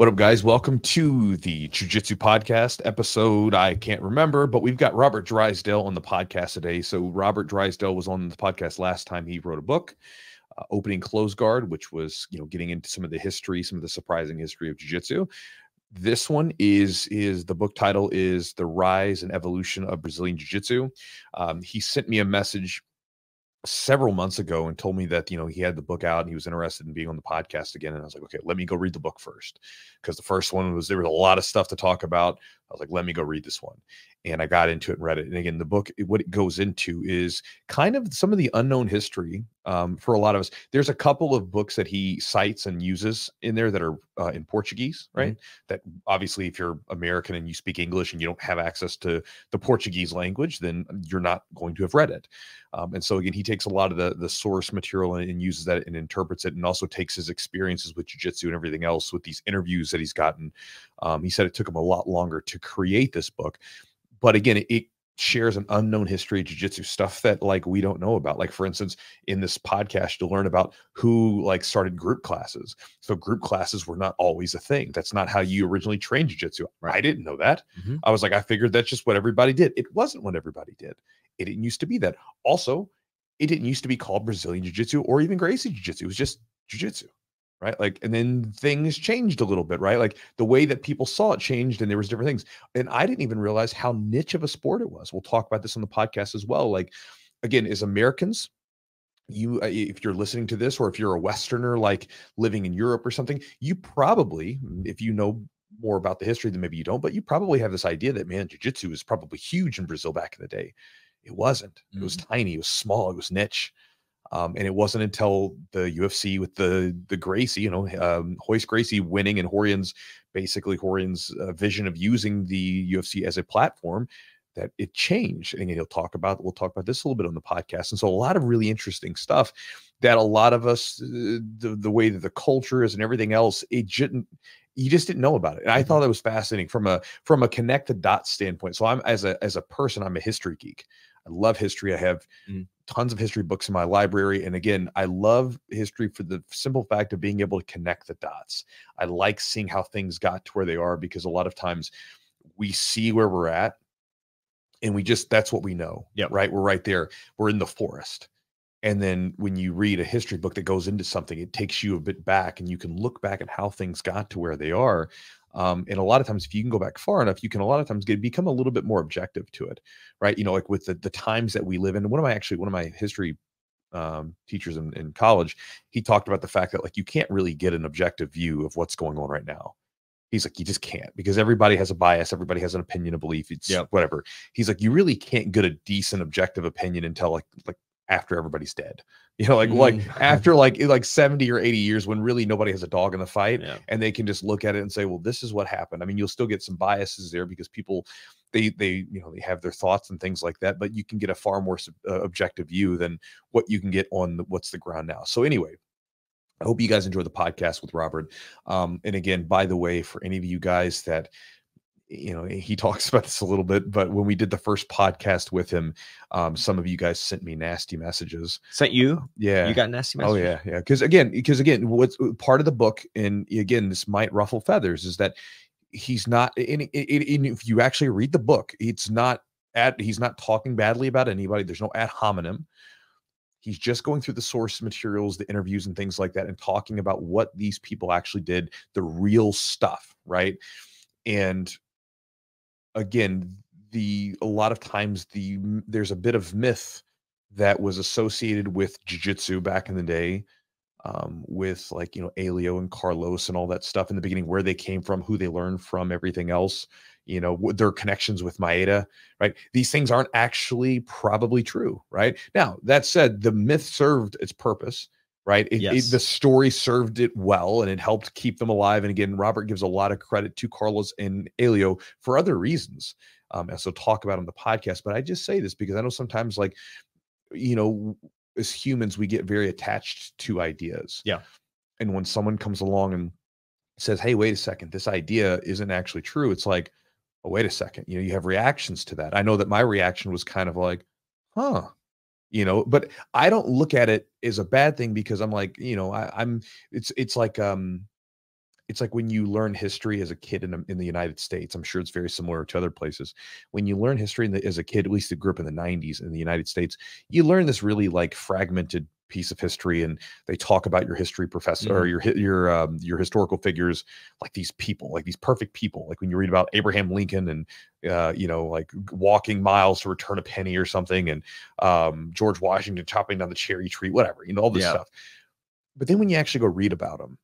What up, guys? Welcome to the Chewjitsu Podcast episode. I can't remember, but we've got Robert Drysdale on the podcast today. So, Robert Drysdale was on the podcast last time. He wrote a book, uh, Opening Closed Guard, which was, you know, getting into some of the history, some of the surprising history of Jiu Jitsu. This one is is the book title is The Rise and Evolution of Brazilian Jiu Jitsu. Um, he sent me a message several months ago and told me that you know he had the book out and he was interested in being on the podcast again and i was like okay let me go read the book first. Because the first one was there was a lot of stuff to talk about i was like let me go read this one and i got into it and read it and again the book what it goes into is kind of some of the unknown history um, for a lot of us there's a couple of books that he cites and uses in there that are uh, in portuguese right mm-hmm. that obviously if you're american and you speak english and you don't have access to the portuguese language then you're not going to have read it um, and so again, he takes a lot of the the source material and, and, uses that and interprets it, and also takes his experiences with jujitsu and everything else with these interviews that he's gotten. Um, he said it took him a lot longer to create this book, but again, it, it shares an unknown history of jiu-jitsu stuff that like we don't know about like for instance in this podcast you'll learn about who like started group classes so group classes were not always a thing that's not how you originally trained jiu-jitsu right. i didn't know that mm-hmm. i was like i figured that's just what everybody did it wasn't what everybody did it didn't used to be that. Also, it didn't used to be called Brazilian Jiu Jitsu or even Gracie Jiu Jitsu. It was just Jiu Jitsu, right? Like, and then things changed a little bit, right? Like the way that people saw it changed, and there was different things. And I didn't even realize how niche of a sport it was. We'll talk about this on the podcast as well. Like, again, as Americans, you uh, if you're listening to this or if you're a westerner like living in europe or something you probably if you know more about the history than maybe you don't but you probably have this idea that man jiu-jitsu was probably huge in brazil back in the day it wasn't. It was mm-hmm. tiny. It was small. It was niche. Um, and it wasn't until the UFC with the the Gracie, you know, um, Royce Gracie winning and Rorion's basically Rorion's uh, vision of using the UFC as a platform that it changed. And he'll talk about we'll talk about this a little bit on the podcast. And so a lot of really interesting stuff that a lot of us uh, the the way that the culture is and everything else it didn't you just didn't know about it. And I thought mm-hmm. that was fascinating from a from a connect the dots standpoint. So I'm as a as a person, I'm a history geek. I love history. I have mm. tons of history books in my library. And again, I love history for the simple fact of being able to connect the dots. I like seeing how things got to where they are because a lot of times we see where we're at and we just, that's what we know. Yeah. Right. We're right there. We're in the forest. And then when you read a history book that goes into something, it takes you a bit back and you can look back at how things got to where they are. Um, and a lot of times, if you can go back far enough, you can a lot of times get become a little bit more objective to it, right? You know, like with the the times that we live in. One of my actually one of my history um, teachers in, in college, he talked about the fact that like you can't really get an objective view of what's going on right now. He's like, you just can't because everybody has a bias, everybody has an opinion, a belief, it's yep. whatever. He's like, you really can't get a decent objective opinion until like like after everybody's dead. You know, like mm. like after like like 70 or 80 years when really nobody has a dog in the fight yeah. and they can just look at it and say, well, this is what happened. I mean, you'll still get some biases there because people they they you know they have their thoughts and things like that, but you can get a far more uh, objective view than what you can get on the, what's the ground now. So anyway, I hope you guys enjoy the podcast with Robert. Um, and again, by the way, for any of you guys that you know he talks about this a little bit but when we did the first podcast with him um some of you guys sent me nasty messages. Sent you? Yeah. You got nasty messages? oh yeah yeah. Because again because again what's uh, part of the book and again this might ruffle feathers is that he's not in, if you actually read the book it's not at he's not talking badly about anybody. There's no ad hominem. He's just going through the source materials the interviews and things like that and talking about what these people actually did the real stuff right? And again the a lot of times the there's a bit of myth that was associated with jiu-jitsu back in the day um, with like you know Helio and Carlos and all that stuff in the beginning, where they came from, who they learned from, everything else, you know, their connections with Maeda, right? These things aren't actually probably true, right? Now that said, the myth served its purpose right? It, yes. it, the story served it well and it helped keep them alive. And again, Robert gives a lot of credit to Carlos and Helio for other reasons. Um, and so talk about on the podcast. But I just say this because I know sometimes, like, you know, as humans, we get very attached to ideas. Yeah. And when someone comes along and says, Hey, wait a second, this idea isn't actually true, it's like, oh, wait a second. You know, you have reactions to that. I know that my reaction was kind of like, huh, you know but i don't look at it as a bad thing because i'm like you know I, i'm it's it's like um it's like when you learn history as a kid in, in the United States. I'm sure it's very similar to other places. When you learn history the, as a kid, at least it grew up in the 90s in the United States, you learn this really like fragmented piece of history, and they talk about your history professor mm-hmm. or your your um, your historical figures like these people, like these perfect people. Like when you read about Abraham Lincoln and uh, you know like walking miles to return a penny or something, and um, George Washington chopping down the cherry tree, whatever, you know all this yeah. stuff. But then when you actually go read about them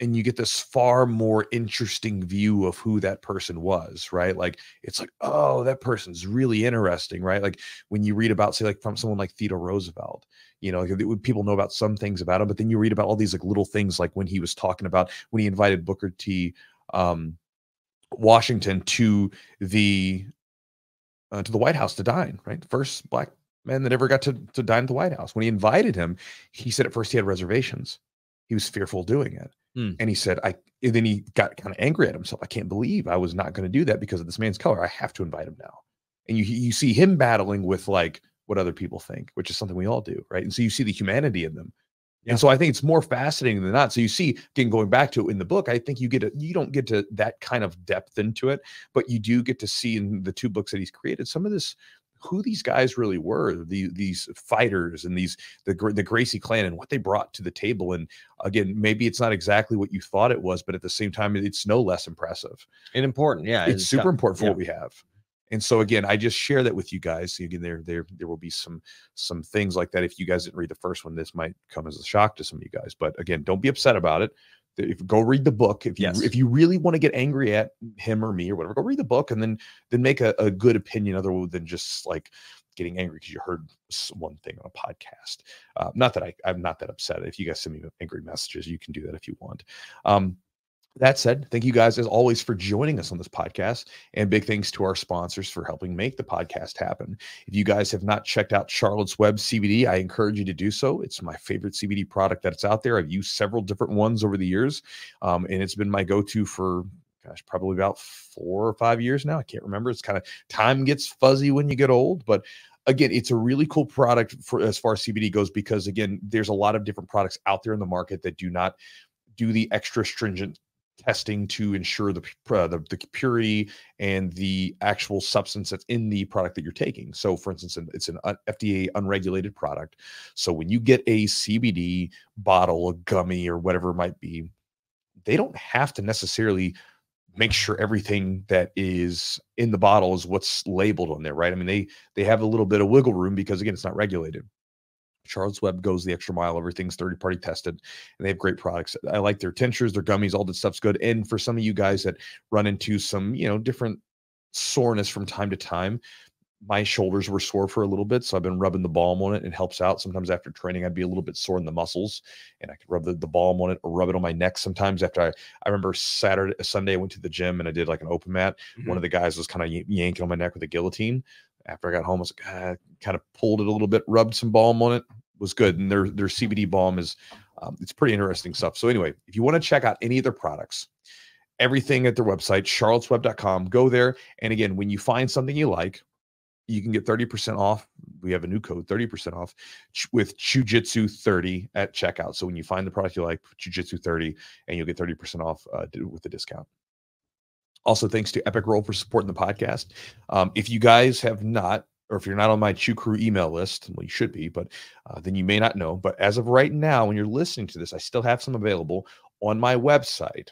and you get this far more interesting view of who that person was right like it's like oh that person's really interesting right like when you read about say like from someone like theodore roosevelt you know people know about some things about him but then you read about all these like little things like when he was talking about when he invited booker t um, washington to the uh, to the white house to dine right first black man that ever got to, to dine at the white house when he invited him he said at first he had reservations he was fearful doing it Mm. And he said, I and then he got kind of angry at himself. I can't believe I was not going to do that because of this man's color. I have to invite him now. And you you see him battling with like what other people think, which is something we all do, right? And so you see the humanity in them. Yeah. And so I think it's more fascinating than not. So you see, again, going back to it in the book, I think you get a, you don't get to that kind of depth into it, but you do get to see in the two books that he's created some of this who these guys really were the, these fighters and these the the Gracie clan and what they brought to the table and again maybe it's not exactly what you thought it was but at the same time it's no less impressive and important yeah it's, it's super got, important for yeah. what we have and so again i just share that with you guys again there there there will be some some things like that. If you guys didn't read the first one this might come as a shock to some of you guys but again don't be upset about it. If go read the book. If you yes. if you really want to get angry at him or me or whatever go read the book and then then make a, a good opinion other than just like getting angry because you heard one thing on a podcast. Uh, not that I, i'm not that upset. If you guys send me angry messages you can do that if you want. Um, that said, thank you guys as always for joining us on this podcast. And big thanks to our sponsors for helping make the podcast happen. If you guys have not checked out Charlotte's Web CBD, I encourage you to do so. It's my favorite CBD product that's out there. I've used several different ones over the years, um, and it's been my go to for gosh, probably about four or five years now. I can't remember. It's kind of time gets fuzzy when you get old, but again, it's a really cool product for as far as CBD goes because again, there's a lot of different products out there in the market that do not do the extra stringent testing to ensure the, uh, the, the purity and the actual substance that's in the product that you're taking. So, for instance, it's an FDA unregulated product. So, when you get a CBD bottle, a gummy, or whatever it might be, they don't have to necessarily make sure everything that is in the bottle is what's labeled on there, right? I mean, they they have a little bit of wiggle room because again, it's not regulated. Charlotte's Web goes the extra mile. Everything's third party tested, and they have great products. I like their tinctures, their gummies, all that stuff's good. And for some of you guys that run into some, you know, different soreness from time to time, my shoulders were sore for a little bit, so I've been rubbing the balm on it. It helps out. Sometimes after training, I'd be a little bit sore in the muscles, and I could rub the, the balm on it or rub it on my neck. Sometimes after I, I remember Saturday, Sunday, I went to the gym and I did like an open mat. Mm-hmm. One of the guys was kind of yanking on my neck with a guillotine. After I got home, I was like, ah, kind of pulled it a little bit, rubbed some balm on it, was good, and their their CBD balm is um, it's pretty interesting stuff. So anyway, if you want to check out any of their products, everything at their website, charlottesweb.com, go there. And again, when you find something you like, you can get 30% off. We have a new code, 30% off with Chewjitsu 30 at checkout. So when you find the product you like, Chewjitsu 30, and you'll get 30% off uh, with the discount. Also, thanks to Epic Roll for supporting the podcast. Um, if you guys have not or if you're not on my Chew Crew email list, well, you should be, but uh, then you may not know. But as of right now, when you're listening to this, I still have some available on my website.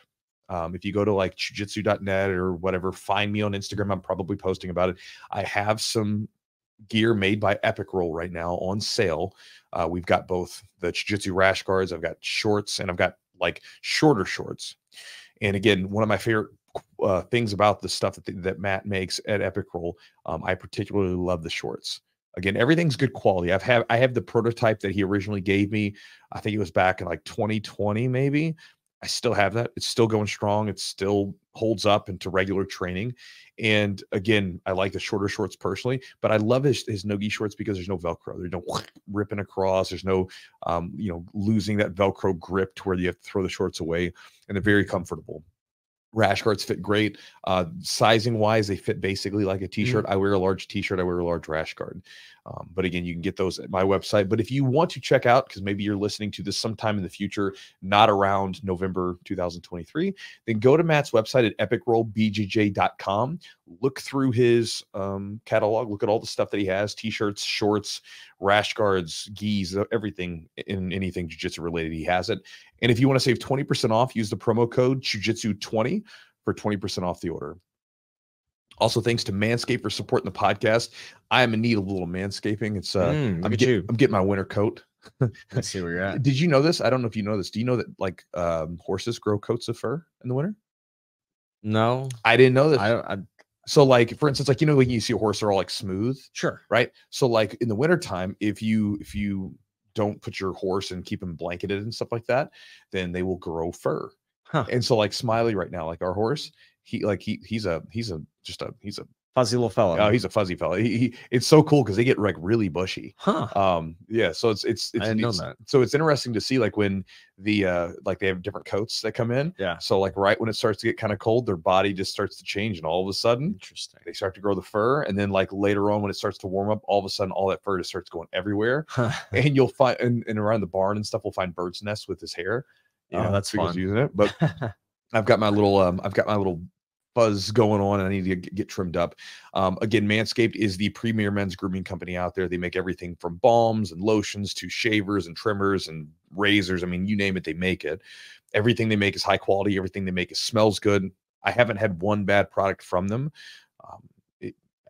Um, if you go to like chewjitsu.net or whatever, find me on Instagram. I'm probably posting about it. I have some gear made by Epic Roll right now on sale. Uh, we've got both the Jiu-Jitsu rash guards, I've got shorts, and I've got like shorter shorts. And again, one of my favorite uh, things about the stuff that, that Matt makes at Epic Roll. Um, I particularly love the shorts. Again, everything's good quality. I've have I have the prototype that he originally gave me. I think it was back in like 2020, maybe. I still have that. It's still going strong. It still holds up into regular training. And again, I like the shorter shorts personally, but I love his, his nogi shorts because there's no Velcro. There's no ripping across. There's no, um, you know, losing that Velcro grip to where you have to throw the shorts away. And they're very comfortable rash guards fit great. Uh sizing wise they fit basically like a t-shirt. I wear a large t-shirt i wear a large rash guard. Um, but again you can get those at my website. But if you want to check out because maybe you're listening to this sometime in the future not around november 2023 then go to matt's website at epicrollbjj.com look through his um, catalog look at all the stuff that he has t-shirts shorts rash guards gis everything in anything jiu-jitsu related he has it and if you want to save 20% off use the promo code jiu-jitsu20 for 20% off the order also, thanks to Manscaped for supporting the podcast. I am in need of a little manscaping. It's uh, Mm, I'm, get- I'm getting my winter coat. Let's see where you're at. Did you know this? I don't know if you know this. Do you know that like um, horses grow coats of fur in the winter? No, I didn't know this. I, I so, like for instance, like you know, when you see a horse, they're all like smooth, sure. right? So, like in the wintertime, if you if you don't put your horse and keep him blanketed and stuff like that, then they will grow fur. Huh. And so, like Smiley right now, like our horse, he like he he's a he's a just a he's a Fuzzy little fellow. oh he's a fuzzy fella. He, he it's so cool because they get like really bushy. huh. um yeah so it's it's, it's didn't know that. so it's interesting to see like when the uh like they have different coats that come in Yeah. so like right when it starts to get kind of cold their body just starts to change and all of a sudden Interesting. they start to grow the fur and then like later on when it starts to warm up all of a sudden all that fur just starts going everywhere Huh. and you'll find and, and around the barn and stuff we'll find birds nests with his hair you Oh, know, that's fun. using it but I've got my little um I've got my little fuzz going on I need to get, trimmed up. Um again Manscaped is the premier men's grooming company out there. They make everything from balms and lotions to shavers and trimmers and razors. I mean, you name it, they make it. Everything they make is high quality, everything they make is smells good. I haven't had one bad product from them. Um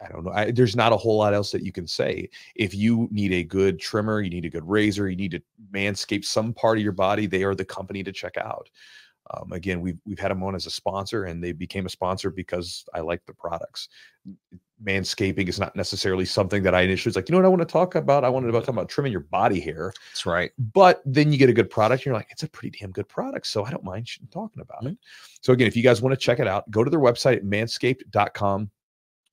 I don't know. I, there's not a whole lot else that you can say. If you need a good trimmer, you need a good razor, you need to manscape some part of your body, they are the company to check out. Um, again, we've we've had them on as a sponsor, and they became a sponsor because I like the products. Manscaping is not necessarily something that I initially was like, you know what I want to talk about. I wanted to talk about trimming your body hair, That's right. but then you get a good product, and you're like, it's a pretty damn good product, so I don't mind talking about it. So again, if you guys want to check it out, go to their website manscaped.com.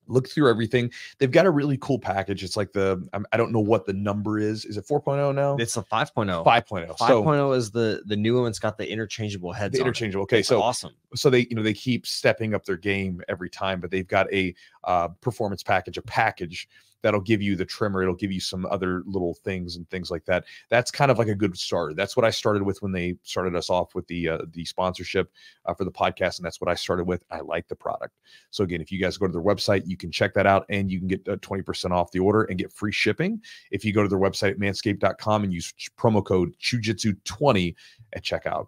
Look through everything. They've got a really cool package. It's like the I'm, don't know what the number is. Is it 4.0 now? It's a 5.0. 5.0. 5.0 So is the the new one. It's got the interchangeable heads. the interchangeable. Okay, It's so awesome. so they you know they keep stepping up their game every time but they've got a uh, performance package a package that'll give you the trimmer it'll give you some other little things and things like that. That's kind of like a good start that's what i started with when they started us off with the uh, the sponsorship uh, for the podcast and that's what i started with i like the product. So again if you guys go to their website you can check that out and you can get uh, 20% off the order and get free shipping. If you go to their website at manscaped.com and use promo code chewjitsu20 at checkout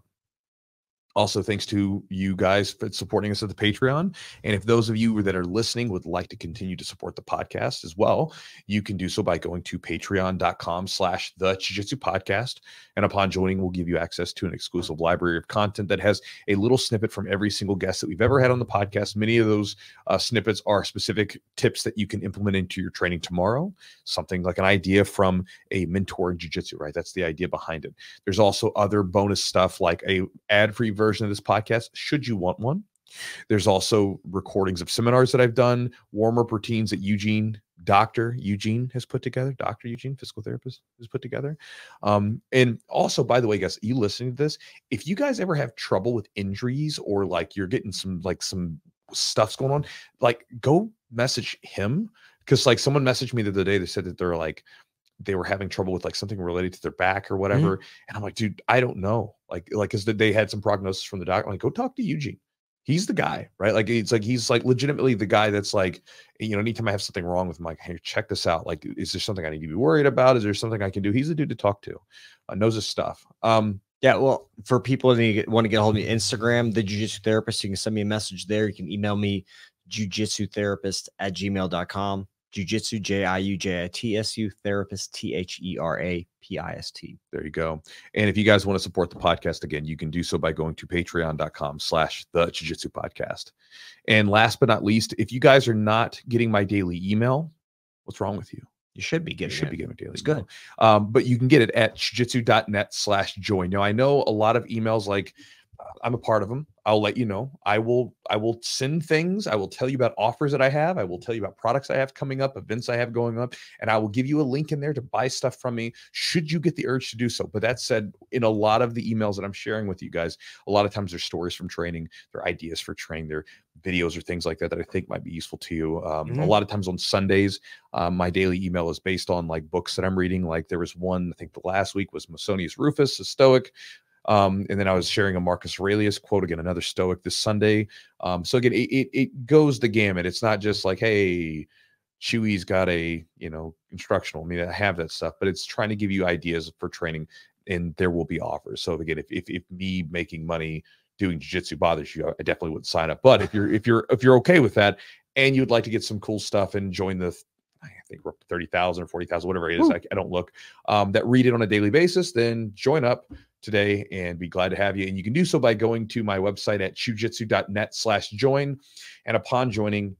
also thanks to you guys for supporting us at the patreon. And if those of you that are listening would like to continue to support the podcast as well you can do so by going to patreon.com slash the jiu-jitsu podcast. And upon joining we'll give you access to an exclusive library of content that has a little snippet from every single guest that we've ever had on the podcast. Many of those uh, snippets are specific tips that you can implement into your training tomorrow. Something like an idea from a mentor in jiu-jitsu right? That's the idea behind it. There's also other bonus stuff like a ad-free version of this podcast should you want one. There's also recordings of seminars that i've done warm-up routines that eugene dr eugene has put together dr eugene physical therapist has put together. Um, and also by the way guys you listening to this if you guys ever have trouble with injuries or like you're getting some like some stuff's going on like go message him because like someone messaged me the other day they said that they're like they were having trouble with like something related to their back or whatever and i'm like dude i don't know like like because that they had some prognosis from the doctor I'm like go talk to eugene. He's the guy right? Like it's like he's like legitimately the guy that's like you know anytime i have something wrong with him like hey check this out. Like is there something i need to be worried about? Is there something i can do? He's the dude to talk to uh, knows his stuff. Um Yeah, well, for people that want to get a hold of me, Instagram, the Jiu-Jitsu Therapist, you can send me a message there. You can email me, jujitsu therapist at gmail.com. Jiu-Jitsu, J-I-U-J-I-T-S-U, therapist, T-H-E-R-A-P-I-S-T. There you go. And if you guys want to support the podcast again, you can do so by going to patreon.com slash the jiu-jitsu podcast. And last but not least, if you guys are not getting my daily email, what's wrong with you? You should be You getting should it. be getting a daily It's email. good. Um, but you can get it at chewjitsu.net slash join. Now I know a lot of emails like I'm a part of them. I'll let you know. I will I will send things. I will tell you about offers that I have. I will tell you about products I have coming up, events I have going up, and I will give you a link in there to buy stuff from me should you get the urge to do so. But that said, in a lot of the emails that I'm sharing with you guys, a lot of times there's stories from training, their ideas for training, their videos or things like that that I think might be useful to you. Um, mm-hmm. A lot of times on Sundays, um, my daily email is based on like books that I'm reading. Like there was one, I think the last week was Musonius Rufus, a Stoic. Um, and then I was sharing a Marcus Aurelius quote again, another Stoic this Sunday. Um, so again, it, it, it goes the gamut. It's not just like, hey, Chewy's got a you know instructional. I mean, I have that stuff, but it's trying to give you ideas for training, and there will be offers. So again, if if, if me making money doing jiu-jitsu bothers you, I definitely wouldn't sign up. But if you're if you're if you're okay with that and you'd like to get some cool stuff and join the I think we're 30,000 or 40,000, whatever it is. I, I, don't look um, that read it on a daily basis, then join up today and be glad to have you. And you can do so by going to my website at chewjitsu.net slash join. And upon joining,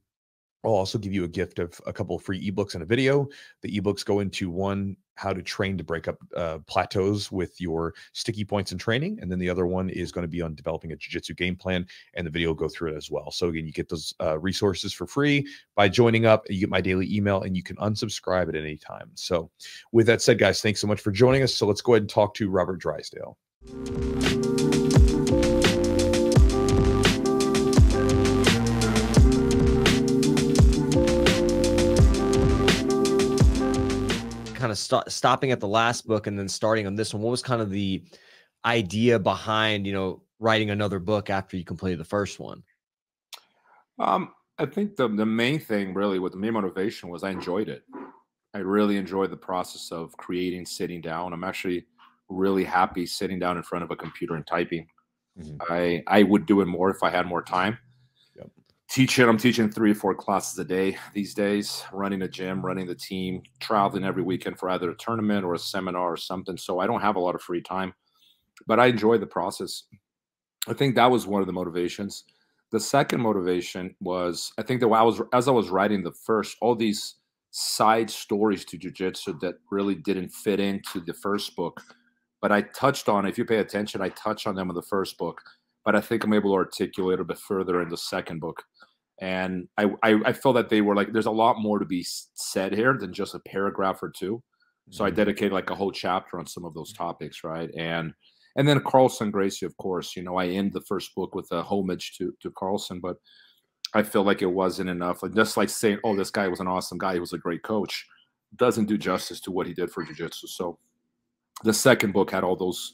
I'll also give you a gift of a couple of free ebooks and a video. The ebooks go into one, how to train to break up uh, plateaus with your sticky points in training. And then the other one is going to be on developing a jiu-jitsu game plan and the video will go through it as well. So again, you get those uh, resources for free by joining up. You get my daily email and you can unsubscribe at any time. So with that said, guys, thanks so much for joining us. So let's go ahead and talk to Robert Drysdale. Kind of st- stopping at the last book and then starting on this one. What was kind of the idea behind you know writing another book after you completed the first one? Um i think the, the main thing really with the main motivation was i enjoyed it. I really enjoyed the process of creating sitting down. I'm actually really happy sitting down in front of a computer and typing. Mm-hmm. i i would do it more if i had more time teaching i'm teaching three or four classes a day these days running a gym running the team traveling every weekend for either a tournament or a seminar or something. So i don't have a lot of free time but i enjoy the process. I think that was one of the motivations. The second motivation was i think that i was as i was writing the first all these side stories to jiu-jitsu that really didn't fit into the first book but i touched on if you pay attention i touched on them in the first book but I think I'm able to articulate a bit further in the second book and I, I, I feel that they were like there's a lot more to be said here than just a paragraph or two. So i mm-hmm. dedicated like a whole chapter on some of those topics right? And and then carlson gracie of course you know i end the first book with a homage to to carlson but i feel like it wasn't enough. Like just like saying oh this guy was an awesome guy he was a great coach doesn't do justice to what he did for jiu-jitsu. So the second book had all those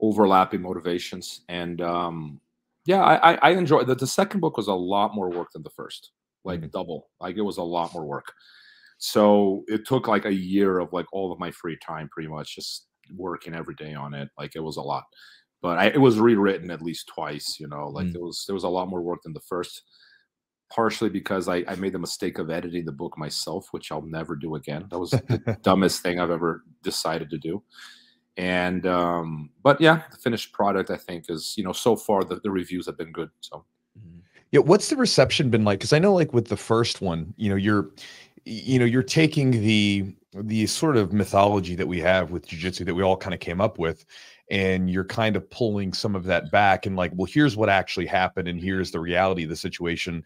overlapping motivations and um yeah, I, I enjoyed that. The second book was a lot more work than the first, like mm-hmm. double. Like it was a lot more work. So it took like a year of like all of my free time, pretty much just working every day on it. Like it was a lot, but I, it was rewritten at least twice. You know, like mm-hmm. there was there was a lot more work than the first. Partially because I, I made the mistake of editing the book myself, which I'll never do again. That was the dumbest thing I've ever decided to do and um, but yeah the finished product i think is you know so far the, the reviews have been good so. Mm-hmm. yeah what's the reception been like? Because i know like with the first one you know you're you know you're taking the the sort of mythology that we have with jiu-jitsu that we all kind of came up with and you're kind of pulling some of that back and like well here's what actually happened and here's the reality of the situation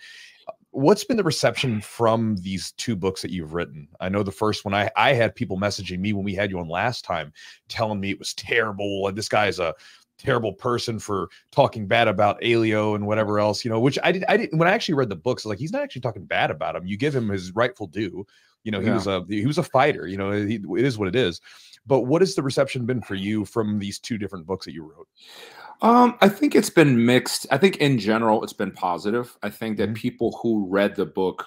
what's been the reception from these two books that you've written i know the first one i i had people messaging me when we had you on last time telling me it was terrible and this guy is a terrible person for talking bad about Helio and whatever else, you know, which I did I didn't when I actually read the books, I was like, he's not actually talking bad about him. You give him his rightful due. You know, he yeah. was a he was a fighter, you know, he, it is what it is. But what has the reception been for you from these two different books that you wrote? Um, I think it's been mixed. I think in general it's been positive. I think that mm-hmm. people who read the book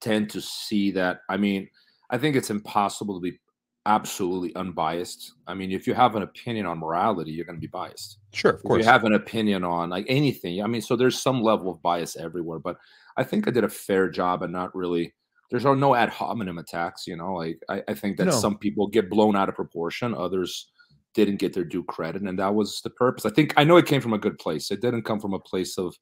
tend to see that. I mean, I think it's impossible to be absolutely unbiased. I mean, if you have an opinion on morality, you're going to be biased. Sure, of course. If you have an opinion on like anything, I mean, so there's some level of bias everywhere. But I think I did a fair job and not really. There's no ad hominem attacks, you know. Like I, I think that no. some people get blown out of proportion, others didn't get their due credit and that was the purpose i think i know it came from a good place it didn't come from a place of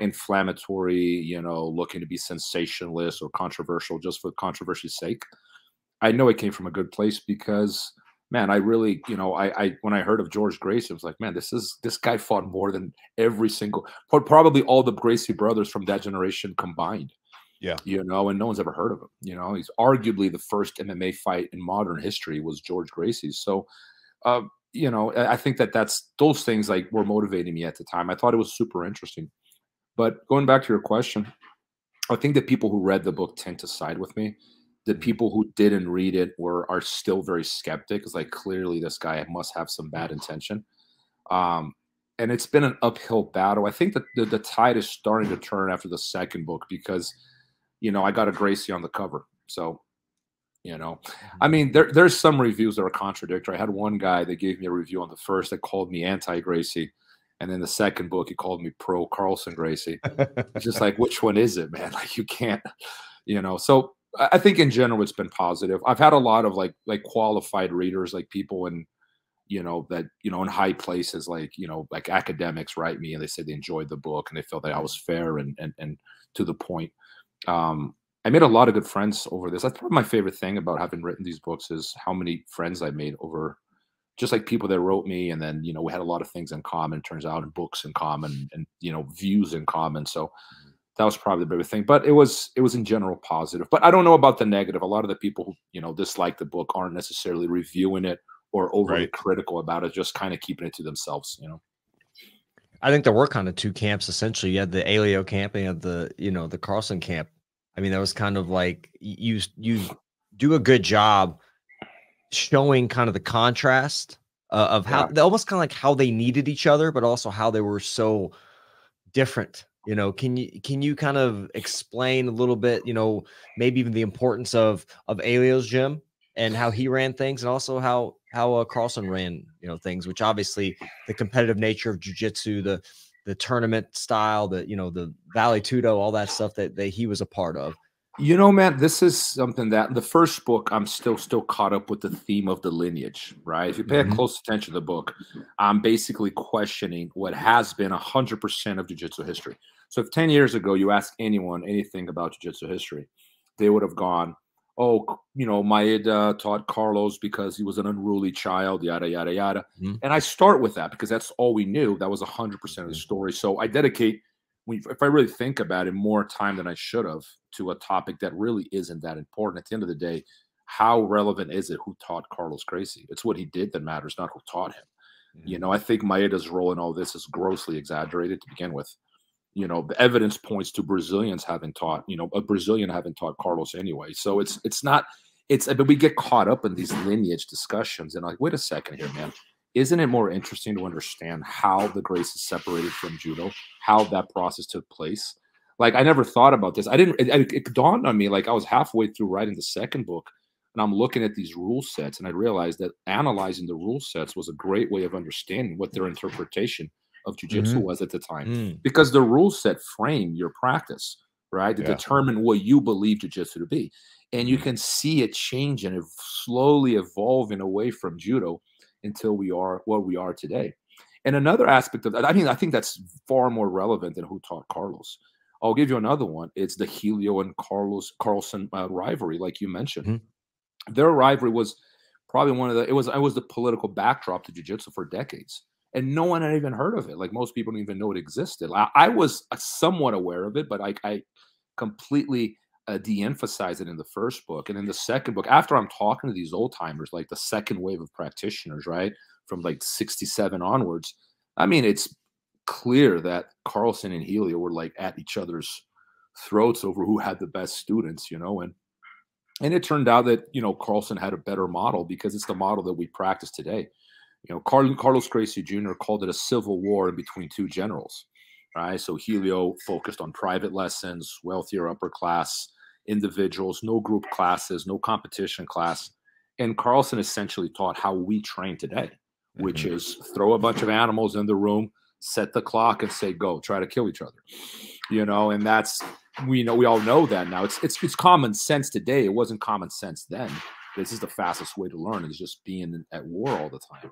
inflammatory you know looking to be sensationalist or controversial just for controversy's sake i know it came from a good place because man, I really, you know, I, I when I heard of George Gracie, I was like, man, this is this guy fought more than every single, probably all the Gracie brothers from that generation combined. Yeah, you know, and no one's ever heard of him. You know, he's arguably the first MMA fight in modern history was George Gracie's. So, uh, you know, I think that that's those things like were motivating me at the time. I thought it was super interesting. But going back to your question, I think that people who read the book tend to side with me the mm-hmm. people who didn't read it were are still very skeptic. It's like clearly this guy must have some bad intention. Um, and it's been an uphill battle. I think that the, the tide is starting to turn after the second book because, you know, I got a Gracie on the cover. So, you know, I mm-hmm. mean, there, there's some reviews that are contradictory. I had one guy that gave me a review on the first that called me anti Gracie. And then the second book, he called me pro Carlson Gracie. it's just like, which one is it, man? Like, you can't, you know. So I think in general it's been positive. I've had a lot of like like qualified readers, like people in you know that you know in high places, like you know like academics write me and they say they enjoyed the book and they felt that I was fair and and and to the point. Um, I made a lot of good friends over this. That's probably my favorite thing about having written these books is how many friends I made over just like people that wrote me and then you know we had a lot of things in common turns out in books in common and you know views in common so that was probably the bigger thing. But it was it was in general positive. But I don't know about the negative. A lot of the people who you know dislike the book aren't necessarily reviewing it or overly right. critical about it, just kind of keeping it to themselves. You know. I think there were kind of two camps essentially. You had the Helio camp and you had the you know the Carlson camp. I mean, that was kind of like you you do a good job showing kind of the contrast uh, of how yeah. almost kind of like how they needed each other, but also how they were so different you know can you can you kind of explain a little bit you know maybe even the importance of of Helio's gym and how he ran things and also how how uh, Carlson ran you know things which obviously the competitive nature of jiu-jitsu the the tournament style the you know the Vale Tudo all that stuff that, that he was a part of you know, man, this is something that the first book I'm still still caught up with the theme of the lineage, right? If you pay mm-hmm. close attention to the book, I'm basically questioning what has been 100% of jiu-jitsu history. So if 10 years ago you ask anyone anything about jiu-jitsu history, they would have gone, oh, you know, Maeda taught Carlos because he was an unruly child, yada, yada, yada. Mm-hmm. And I start with that because that's all we knew. That was 100% of the mm-hmm. story. So I dedicate – if I really think about it, more time than I should have to a topic that really isn't that important. At the end of the day, how relevant is it who taught Carlos Gracie? It's what he did that matters, not who taught him. Mm-hmm. You know, I think Maeda's role in all this is grossly exaggerated to begin with. You know, the evidence points to Brazilians having taught, you know, a Brazilian having taught Carlos anyway. So it's it's not it's but we get caught up in these lineage discussions and like, wait a second here, man isn't it more interesting to understand how the Gracies separated from judo, how that process took place? Like I never thought about this. I didn't. It, it, dawned on me like I was halfway through writing the second book, and I'm looking at these rule sets, and I realized that analyzing the rule sets was a great way of understanding what their interpretation of jujitsu mm-hmm. was at the time, mm. because the rule set frame your practice, right, to yeah. determine what you believe jujitsu to be, and you mm. can see it change and slowly evolving away from judo until we are what we are today. And another aspect of that, I mean, I think that's far more relevant than who taught Carlos. I'll give you another one. It's the Helio and Carlos Carlson uh, rivalry, like you mentioned. Mm-hmm. Their rivalry was probably one of the. It was. It was the political backdrop to jiu-jitsu for decades, and no one had even heard of it. Like most people didn't even know it existed. I, I was uh, somewhat aware of it, but I, I completely uh, de-emphasize it in the first book and in the second book after i'm talking to these old timers like the second wave of practitioners right from like 67 onwards i mean it's clear that carlson and helio were like at each other's throats over who had the best students you know and and it turned out that you know carlson had a better model because it's the model that we practice today you know carlos gracie jr called it a civil war between two generals right so helio focused on private lessons wealthier upper class individuals, no group classes, no competition class. And Carlson essentially taught how we train today, which mm-hmm. is throw a bunch of animals in the room, set the clock, and say go, try to kill each other. You know, and that's we know we all know that now. It's it's it's common sense today. It wasn't common sense then. This is the fastest way to learn is just being at war all the time.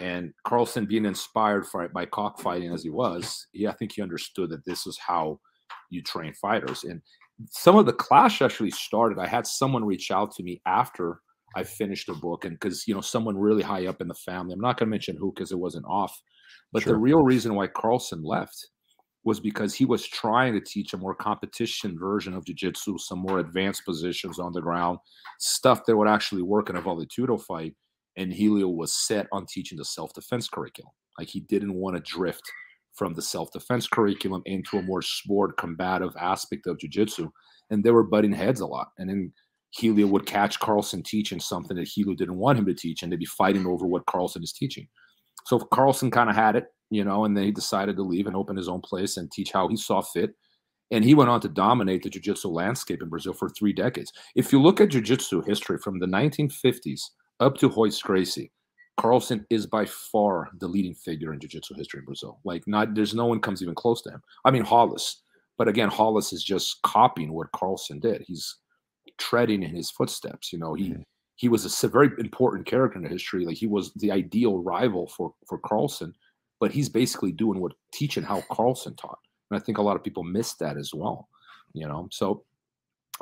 And Carlson being inspired for, by cockfighting as he was, he I think he understood that this is how you train fighters. And some of the clash actually started. I had someone reach out to me after I finished the book, and because you know someone really high up in the family, I'm not going to mention who because it wasn't off, but Sure. the real reason why Carlson left was because he was trying to teach a more competition version of jiu-jitsu, some more advanced positions on the ground, stuff that would actually work in a Vale Tudo fight. And Helio was set on teaching the self-defense curriculum. Like he didn't want to drift from the self-defense curriculum into a more sport combative aspect of jiu-jitsu. And they were butting heads a lot. And then Helio would catch Carlson teaching something that Helio didn't want him to teach, and they'd be fighting over what Carlson is teaching. So Carlson kind of had it, you know, and then he decided to leave and open his own place and teach how he saw fit. And he went on to dominate the jiu-jitsu landscape in Brazil for three decades. If you look at jiu-jitsu history from the 1950s up to Royce Gracie, Carlson is by far the leading figure in jiu-jitsu history in Brazil. Like not there's no one comes even close to him. I mean Rolls, but again, Rolls is just copying what Carlson did. He's treading in his footsteps. You know, he Mhm. he was a very important character in the history. Like he was the ideal rival for for Carlson, but he's basically doing what teaching how Carlson taught. And I think a lot of people miss that as well. You know, so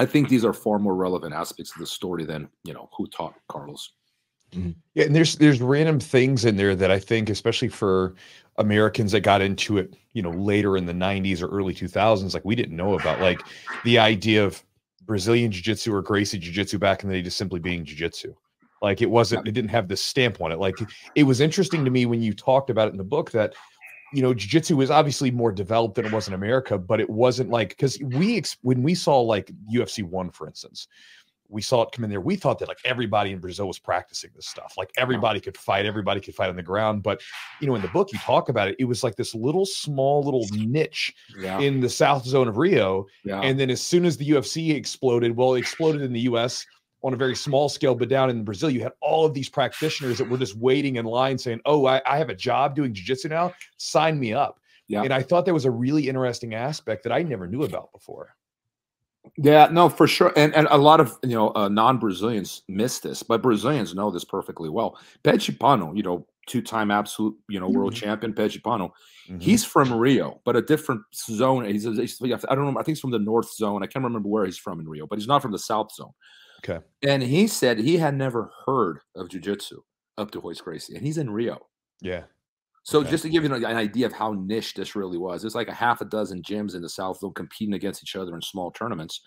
I think these are far more relevant aspects of the story than you know who taught Carlos. Mm-hmm. Yeah, and there's there's random things in there that I think, especially for Americans that got into it, you know, later in the '90s or early 2000s, like we didn't know about, like the idea of Brazilian Jiu-Jitsu or Gracie Jiu-Jitsu back in the day just simply being Jiu-Jitsu. Like it wasn't, it didn't have this stamp on it. Like it was interesting to me when you talked about it in the book that you know jiu-jitsu was obviously more developed than it was in america but it wasn't like because we when we saw like ufc one for instance we saw it come in there. We thought that like everybody in brazil was practicing this stuff. Like everybody could fight everybody could fight on the ground. But you know in the book you talk about it it was like this little small little niche Yeah, in the south zone of rio. Yeah, and then as soon as the ufc exploded well it exploded in the us on a very small scale but down in brazil you had all of these practitioners that were just waiting in line saying oh i, I have a job doing jiu-jitsu now. Sign me up. Yeah. and i thought that was a really interesting aspect that i never knew about before yeah. No, for sure. And and a lot of you know uh, non-Brazilians miss this, but Brazilians know this perfectly well. Pé de Pano, you know, two-time absolute you know world Mhm. champion Pé de Pano. Mhm. He's from Rio, but a different zone. He's, he's I don't know. I think he's from the North Zone. I can't remember where he's from in Rio, but he's not from the South Zone. Okay. And he said he had never heard of jujitsu up to Royce Gracie, and he's in Rio. yeah So Okay. just to give you an idea of how niche this really was, it's like a half a dozen gyms in the South Zone competing against each other in small tournaments.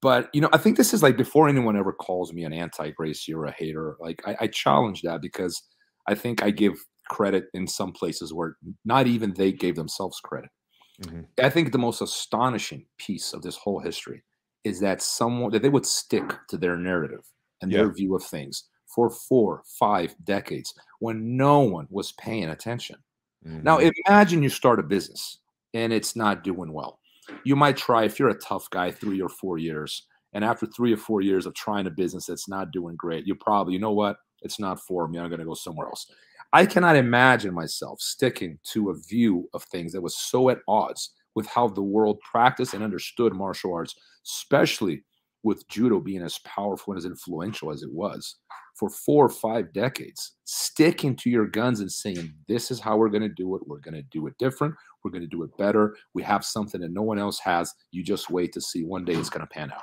But you know, I think this is like before anyone ever calls me an anti-Gracie or a hater. Like I, I challenge that because I think I give credit in some places where not even they gave themselves credit. Mhm. I think the most astonishing piece of this whole history is that someone that they would stick to their narrative and Yeah. their view of things for four, five decades when no one was paying attention. Now, Mhm. imagine you start a business and it's not doing well. You might try, if you're a tough guy, three or four years. And after three or four years of trying a business that's not doing great, you probably, you know what? It's not for me. I'm going to go somewhere else. I cannot imagine myself sticking to a view of things that was so at odds with how the world practiced and understood martial arts, especially with judo being as powerful and as influential as it was for four or five decades, sticking to your guns and saying, This is how we're going to do it. We're going to do it different. We're going to do it better. We have something that no one else has. You just wait to see. One day it's going to pan out.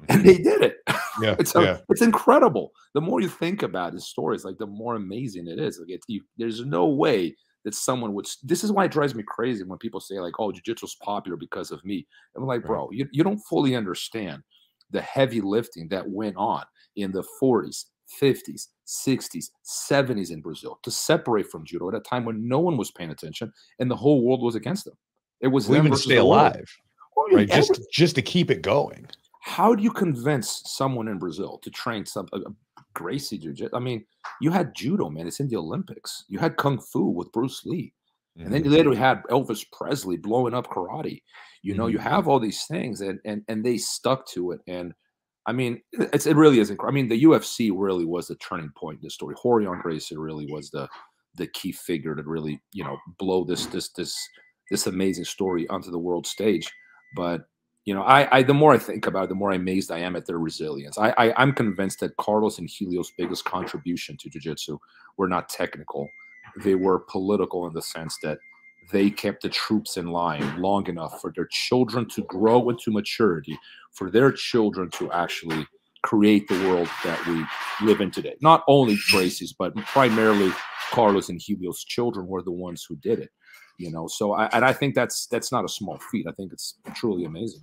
Mm-hmm. And they did it. yeah It's, a- yeah it's incredible. The more you think about his stories, like the more amazing it is. Like it, you, there's no way that someone would. This is why it drives me crazy when people say like, "Oh, jujitsu's popular because of me." I'm like, Right. bro, you, you don't fully understand the heavy lifting that went on in the 40s, 50s, 60s, 70s in Brazil to separate from judo at a time when no one was paying attention and the whole world was against them. It was Well, even to stay alive Oh, yeah, right just just to keep it going how do you convince someone in Brazil to train some Gracie jiu-jitsu? I mean, you had judo, man. It's in the Olympics. You had kung fu with Bruce Lee, and then you later had Elvis Presley blowing up karate. You know, you Mhm. have all these things, and and and they stuck to it. And I mean, it's it really isn't. I mean, the UFC really was the turning point in the story. Rorion Gracie really was the the key figure to really you know blow this this this this amazing story onto the world stage. But you know, I, I the more I think about it, the more amazed I am at their resilience. I, I I'm convinced that Carlos and Helio's biggest contribution to jiu-jitsu were not technical; they were political in the sense that they kept the troops in line long enough for their children to grow into maturity, for their children to actually create the world that we live in today. Not only Gracie's, but primarily Carlos and Helio's children were the ones who did it. You know, so I and I think that's that's not a small feat. I think it's truly amazing.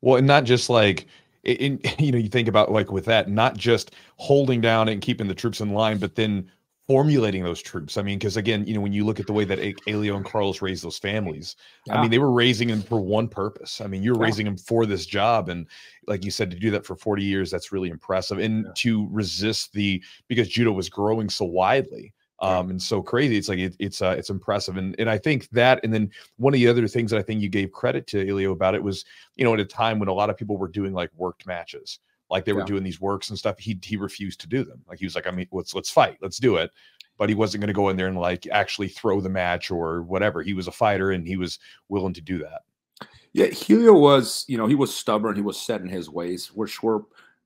Well, and not just like in, you know you think about like with that not just holding down and keeping the troops in line but then formulating those troops. I mean, because again, you know, when you look at the way that Helio and Carlos raised those families, yeah. I mean, they were raising them for one purpose. I mean, you're yeah. raising them for this job, and like you said, to do that for 40 years, that's really impressive. And yeah. to resist the because judo was growing so widely. Um, and so crazy. It's like it, it's uh, it's impressive, and and I think that, and then one of the other things that I think you gave credit to Helio about it was, you know, at a time when a lot of people were doing like worked matches, like they were yeah. doing these works and stuff. He he refused to do them. Like he was like, I mean, let's let's fight, let's do it. But he wasn't going to go in there and like actually throw the match or whatever. He was a fighter and he was willing to do that. Yeah, Helio was, you know, he was stubborn. He was set in his ways, which were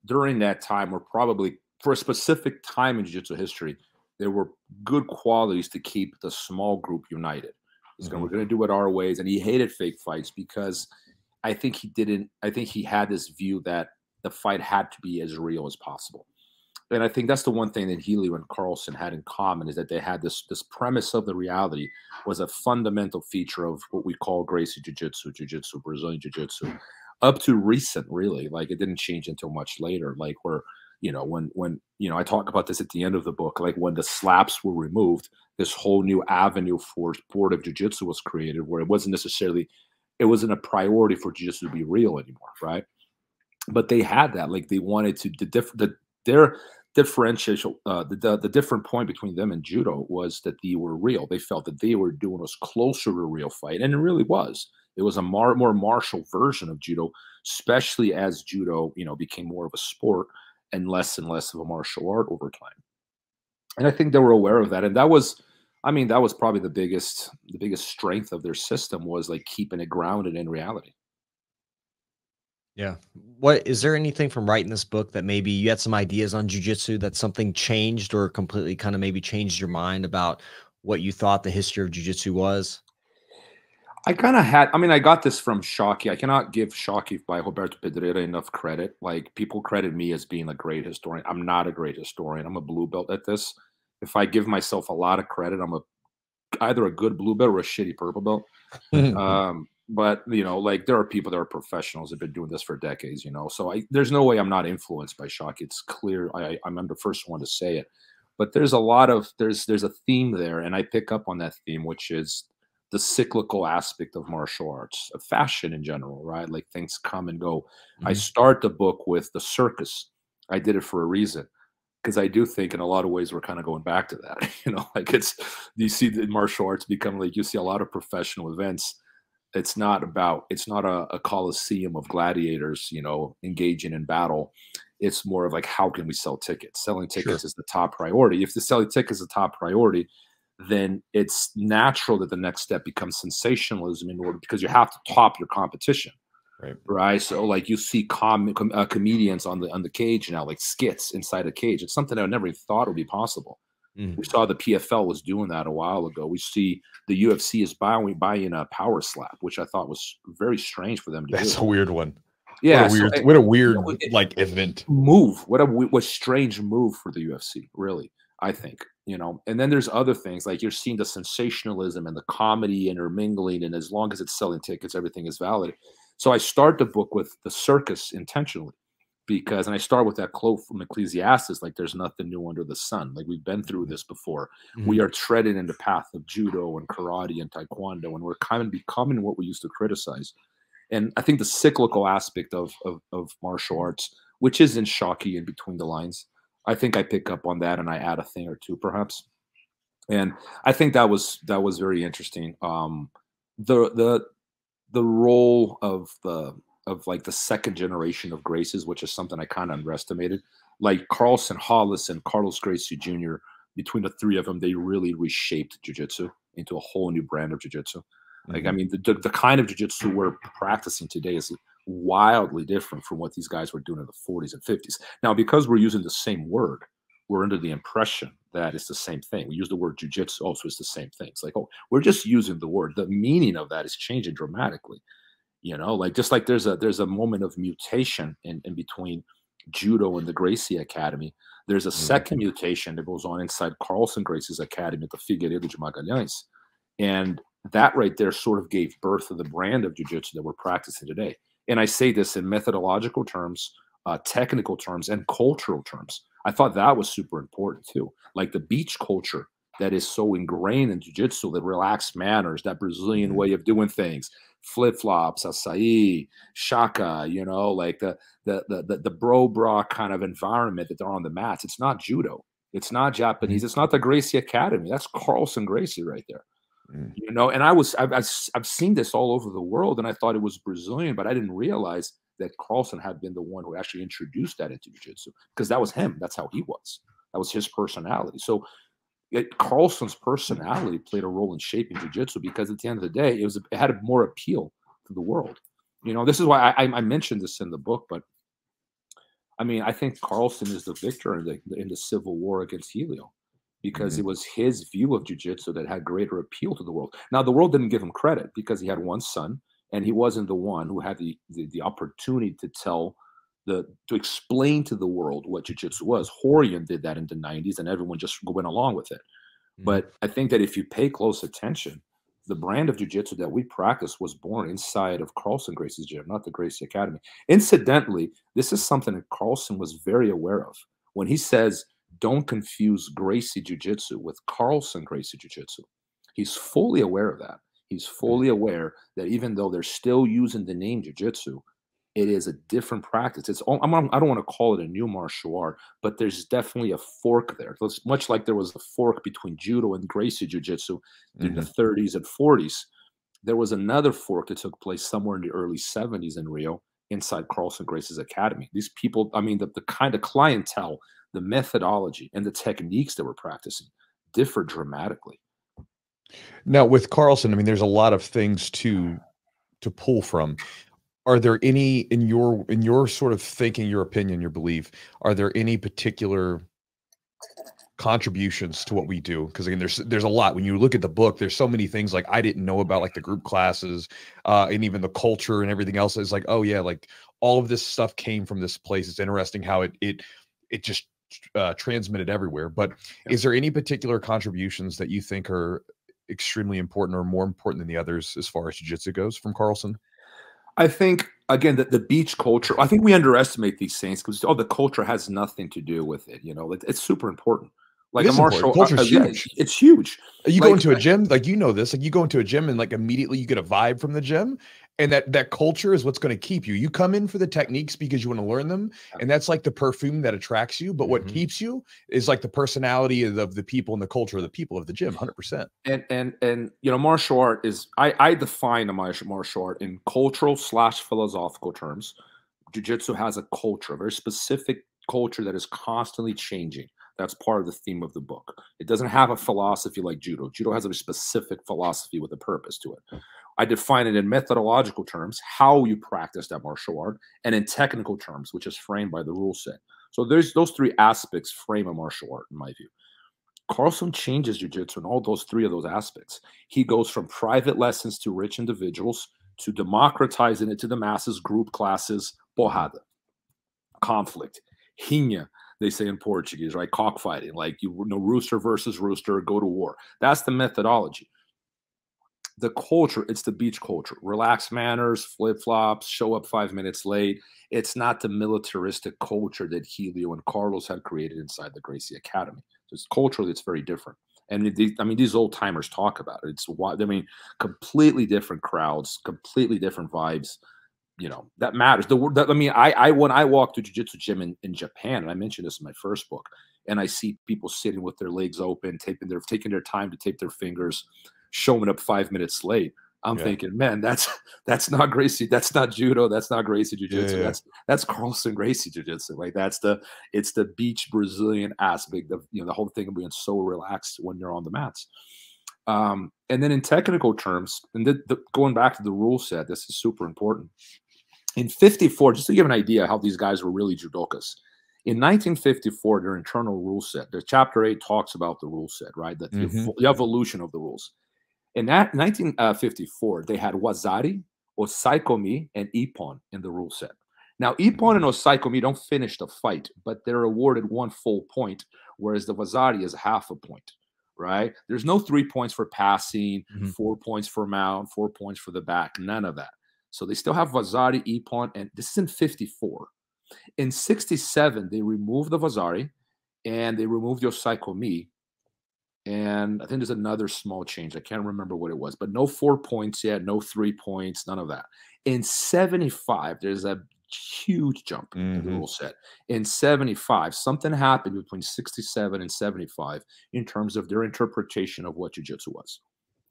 during that time were probably for a specific time in jiu-jitsu history, there were good qualities to keep the small group united. He's going, mm-hmm. we're going to do it our ways, and he hated fake fights because I think he didn't. I think he had this view that the fight had to be as real as possible. And I think that's the one thing that Helio and Carlson had in common is that they had this this premise of the reality was a fundamental feature of what we call Gracie Jiu-Jitsu, Jiu-Jitsu, Brazilian Jiu-Jitsu, up to recent, really. Like it didn't change until much later, like where, you know, when when you know, I talk about this at the end of the book, like when the slaps were removed, this whole new avenue for sport of jiu-jitsu was created where it wasn't necessarily it wasn't a priority for jiu-jitsu to be real anymore, right? But they had that like they wanted to the different the, their differential uh, the, the, the different point between them and judo was that they were real. They felt that they were doing was closer to a real fight and it really was. It was a mar- more martial version of judo especially as judo you know became more of a sport and less and less of a martial art over time. And i think they were aware of that and that was i mean that was probably the biggest the biggest strength of their system was like keeping it grounded in reality yeah. What is there anything from writing this book that maybe you had some ideas on jujitsu that something changed or completely kind of maybe changed your mind about what you thought the history of jujitsu was? I kind of had, I mean, I got this from Choque. I cannot give Choque by Roberto Pedreira enough credit. Like, people credit me as being a great historian. I'm not a great historian. I'm a blue belt at this. If I give myself a lot of credit, I'm a either a good blue belt or a shitty purple belt. um, but you know, like there are people that are professionals that have been doing this for decades, you know. So I, there's no way I'm not influenced by shock. It's clear. I, I'm the first one to say it. But there's a lot of there's there's a theme there, and I pick up on that theme, which is the cyclical aspect of martial arts, of fashion in general, right? Like things come and go. Mm-hmm. I start the book with the circus. I did it for a reason because I do think in a lot of ways we're kind of going back to that. You know, like it's you see the martial arts become like you see a lot of professional events it's not about it's not a, a coliseum of gladiators you know engaging in battle. It's more of like how can we sell tickets? Selling tickets sure. is the top priority. If the selling tickets is the top priority then it's natural that the next step becomes sensationalism in order because you have to top your competition right. right? So like you see com, com uh, comedians on the on the cage now like skits inside a cage. It's something i never thought would be possible Mm. We saw the PFL was doing that a while ago. We see the UFC is buying buying a power slap, which I thought was very strange for them to That's do. That's a weird one. Yeah, what a weird, so, what a weird you know, like event move. What a what strange move for the UFC, really. I think you know. And then there's other things like you're seeing the sensationalism and the comedy intermingling, and as long as it's selling tickets, everything is valid. So I start the book with the circus intentionally because and i start with that quote from ecclesiastes like there's nothing new under the sun. Like we've been through mm-hmm. this before. Mm-hmm. we are treading in the path of judo and karate and taekwondo and we're kind of becoming what we used to criticize. And i think the cyclical aspect of of, of martial arts which is in Choque in between the lines i think i pick up on that and i add a thing or two perhaps. And i think that was that was very interesting. Um the the the role of the of like the second generation of Gracies, which is something I kind of underestimated. Like Carlson Rolls and Carlos Gracie Jr., between the three of them, they really reshaped jiu-jitsu into a whole new brand of jiu-jitsu. Like, mm-hmm. I mean, the, the, the kind of jiu-jitsu we're practicing today is wildly different from what these guys were doing in the 40s and 50s. Now, because we're using the same word, we're under the impression that it's the same thing. We use the word jujitsu, also it's the same thing. It's like, oh, we're just using the word. The meaning of that is changing dramatically you know like just like there's a there's a moment of mutation in, in between judo and the Gracie Academy. There's a Mhm. second mutation that goes on inside Carlson Gracie's academy at the Figueiredo de Magalhães. And that right there sort of gave birth to the brand of jiu-jitsu that we're practicing today. And I say this in methodological terms, uh, technical terms, and cultural terms. I thought that was super important too. Like the beach culture that is so ingrained in jiu-jitsu, the relaxed manners, that Brazilian Mhm. way of doing things, flip-flops, acai, shaka, you know, like the the the the, the bro bra kind of environment that they're on the mats. It's not judo. It's not Japanese. It's not the Gracie Academy. That's Carlson Gracie right there. Mm. You know, and I was I've, I've seen this all over the world, and I thought it was Brazilian, but I didn't realize that Carlson had been the one who actually introduced that into jiu-jitsu because that was him. That's how he was. That was his personality. So it, Carlson's personality played a role in shaping jiu-jitsu because at the end of the day, it was it had more appeal to the world. You know, this is why I, I mentioned this in the book, but I mean, I think Carlson is the victor in the in the civil war against Helio because Mhm. it was his view of jiu-jitsu that had greater appeal to the world. Now, the world didn't give him credit because he had one son and he wasn't the one who had the the, the opportunity to tell the to explain to the world what jiu-jitsu was. Rorion did that in the 90s and everyone just went along with it. Mhm. But I think that if you pay close attention, the brand of jiu-jitsu that we practice was born inside of Carlson Gracie's gym, not the Gracie Academy. Incidentally, this is something that Carlson was very aware of. When he says, don't confuse Gracie Jiu-Jitsu with Carlson Gracie Jiu-Jitsu, he's fully aware of that. He's fully aware that even though they're still using the name Jiu-Jitsu, it is a different practice. It's all, I'm, I'm- don't want to call it a new martial art, but there's definitely a fork there. It's much like there was a fork between judo and Gracie Jiu-Jitsu in the mm-hmm. 30s and 40s. There was another fork that took place somewhere in the early 70s in Rio inside Carlson Gracie's academy. These people, I mean, the, the kind of clientele, the methodology, and the techniques that we're practicing differ dramatically. Now with Carlson, I mean, there's a lot of things to to pull from. Are there any in your in your sort of thinking, your opinion, your belief? Are there any particular contributions to what we do? Because again, there's there's a lot. When you look at the book, there's so many things like I didn't know about, like the group classes, uh, and even the culture and everything else. It's like, oh yeah, like all of this stuff came from this place. It's interesting how it it it just uh, transmitted everywhere. But Yeah. is there any particular contributions that you think are extremely important or more important than the others as far as jiu-jitsu goes from Carlson? I think again that the beach culture. I think we underestimate these things because oh, the culture has nothing to do with it. You know, it, it's super important. Like a martial, culture, uh, yeah, it's huge. You go Like, into a gym, like you know this, like you go into a gym and like immediately you get a vibe from the gym, and that that culture is what's going to keep you. You come in for the techniques because you want to learn them, and that's like the perfume that attracts you. But what Mhm. keeps you is like the personality of the, of the people and the culture of the people of the gym, hundred percent. and and and you know martial art is i i define a martial martial art in cultural slash philosophical terms jiu-jitsu has a culture a very specific culture that is constantly changing that's part of the theme of the book it doesn't have a philosophy like judo judo has a specific philosophy with a purpose to it i define it in methodological terms how you practice that martial art and in technical terms which is framed by the rule set so there's those three aspects frame a martial art in my view Carlson changes jujitsu in all those three of those aspects. He goes from private lessons to rich individuals to democratizing it to the masses, group classes, porrada, conflict, rinha, they say in Portuguese, right? Cockfighting, like you know, rooster versus rooster, go to war. That's the methodology. The culture, it's the beach culture. Relaxed manners, flip flops, show up five minutes late. It's not the militaristic culture that Helio and Carlos had created inside the Gracie Academy. Just culturally, it's very different. And I mean, these old timers talk about it. It's I mean, completely different crowds, completely different vibes. You know that matters. The word I mean, I I when I walk to jiu-jitsu gym in, in Japan, and I mentioned this in my first book, and I see people sitting with their legs open, taking their taking their time to tape their fingers, showing up five minutes late. I'm Yeah. thinking, man, that's that's not Gracie, that's not judo, that's not Gracie jiu-jitsu, yeah. that's that's Carlson Gracie jiu-jitsu. Like that's the it's the beach Brazilian aspect of you know the whole thing of being so relaxed when you're on the mats. Um, and then in technical terms, and the, the, going back to the rule set, this is super important. In 54, just to give an idea how these guys were really judokas. In 1954, their internal rule set, the chapter eight talks about the rule set, right? The, the Mhm. the evolution of the rules. In that 1954, they had Wazari, Osaekomi, and Ippon in the rule set. Now, Ippon and Osaekomi don't finish the fight, but they're awarded one full point, whereas the Wazari is half a point, right? There's no three points for passing, Mhm. four points for mount, four points for the back, none of that. So they still have Wazari, Ippon, and this is in 54. In 67, they removed the Wazari and they removed the Osaekomi. And I think there's another small change. I can't remember what it was, but no four points yet, no three points, none of that. In 75, there's a huge jump in the Mhm. rule set. In 75, something happened between 67 and 75 in terms of their interpretation of what jiu-jitsu was.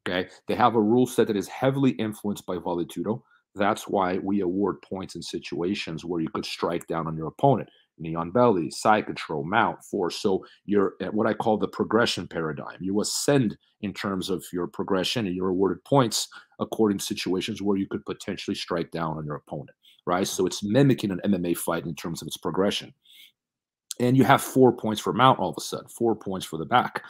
Okay. They have a rule set that is heavily influenced by Vale Tudo. That's why we award points in situations where you could strike down on your opponent. Knee on belly, side control, mount, force. So you're at what I call the progression paradigm. You ascend in terms of your progression and you're awarded points according to situations where you could potentially strike down on your opponent, right? So it's mimicking an MMA fight in terms of its progression. And you have four points for mount all of a sudden, four points for the back,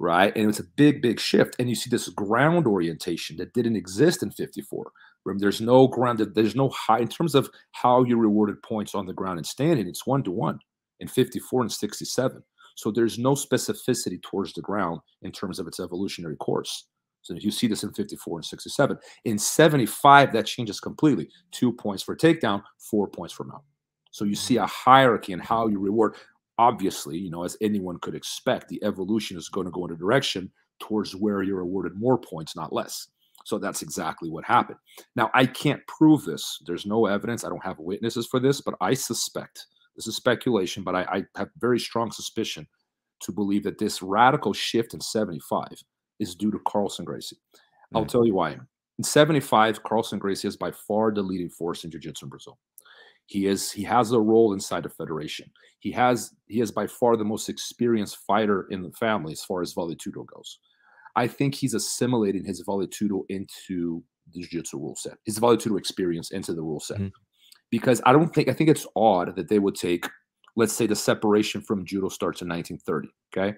right? And it's a big, big shift. And you see this ground orientation that didn't exist in 54. There's no ground, there's no high in terms of how you rewarded points on the ground and standing. It's one to one in 54 and 67. So there's no specificity towards the ground in terms of its evolutionary course. So if you see this in 54 and 67. In 75, that changes completely. Two points for takedown, four points for mount. So you see a hierarchy in how you reward. Obviously, you know, as anyone could expect, the evolution is going to go in a direction towards where you're awarded more points, not less. So that's exactly what happened. Now, I can't prove this. There's no evidence. I don't have witnesses for this, but I suspect this is speculation, but I, I have very strong suspicion to believe that this radical shift in 75 is due to Carlson Gracie. I'll Mm. tell you why. In 75, Carlson Gracie is by far the leading force in jiu-jitsu in Brazil. He is he has a role inside the federation. He has he is by far the most experienced fighter in the family as far as Vale Tudo goes. I think he's assimilating his Vale Tudo into the jiu-jitsu rule set, his Vale Tudo experience into the rule set. Mhm. Because I don't think I think it's odd that they would take, let's say the separation from judo starts in 1930. Okay.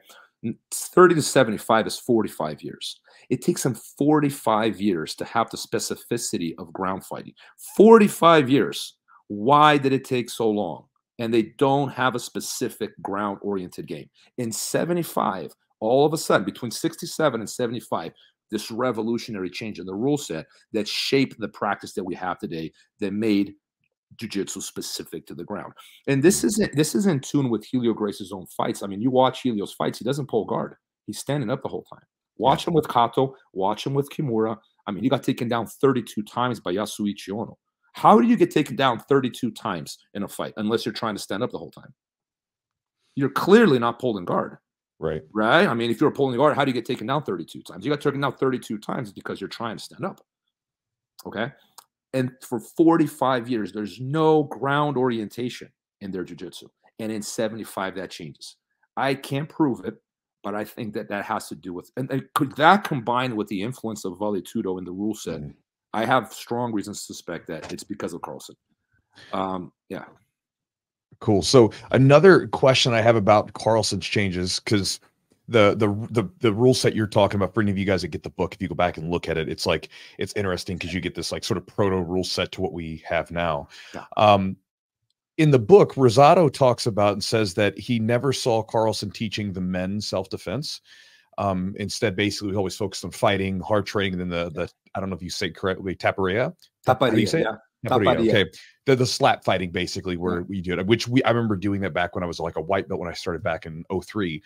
30 to 75 is 45 years. It takes them 45 years to have the specificity of ground fighting. 45 years. Why did it take so long? And they don't have a specific ground oriented game. In 75, all of a sudden, between 67 and 75, this revolutionary change in the rule set that shaped the practice that we have today that made jiu-jitsu specific to the ground. And this mm. isn't this is in tune with Helio Gracie's own fights. I mean, you watch Helio's fights, he doesn't pull guard. He's standing up the whole time. Watch him with Kato, watch him with Kimura. I mean, he got taken down 32 times by Yasuichi Ono. How do you get taken down 32 times in a fight unless you're trying to stand up the whole time? You're clearly not pulling guard, Right. right? I mean, if you're a pulling guard, how do you get taken down 32 times? You got taken down 32 times because you're trying to stand up. Okay. And for 45 years, there's no ground orientation in their jujitsu. And in 75, that changes. I can't prove it, but I think that that has to do with, and, and could that combined with the influence of Vale Tudo in the rule set, Mhm. I have strong reasons to suspect that it's because of Carlson. Um, yeah. Cool. So another question I have about Carlson's changes because the the the the rule set you're talking about for any of you guys that get the book, if you go back and look at it, it's like it's interesting because you get this like sort of proto rule set to what we have now. Yeah. Um, in the book, Rosado talks about and says that he never saw Carlson teaching the men self defense. Um, instead, basically, we always focused on fighting, hard training, and then the the I don't know if you say it correctly, taparia. How do you say yeah. Taparia, Taparia. Okay, the the slap fighting basically where we do it, which we I remember doing that back when I was like a white belt when I started back in 03.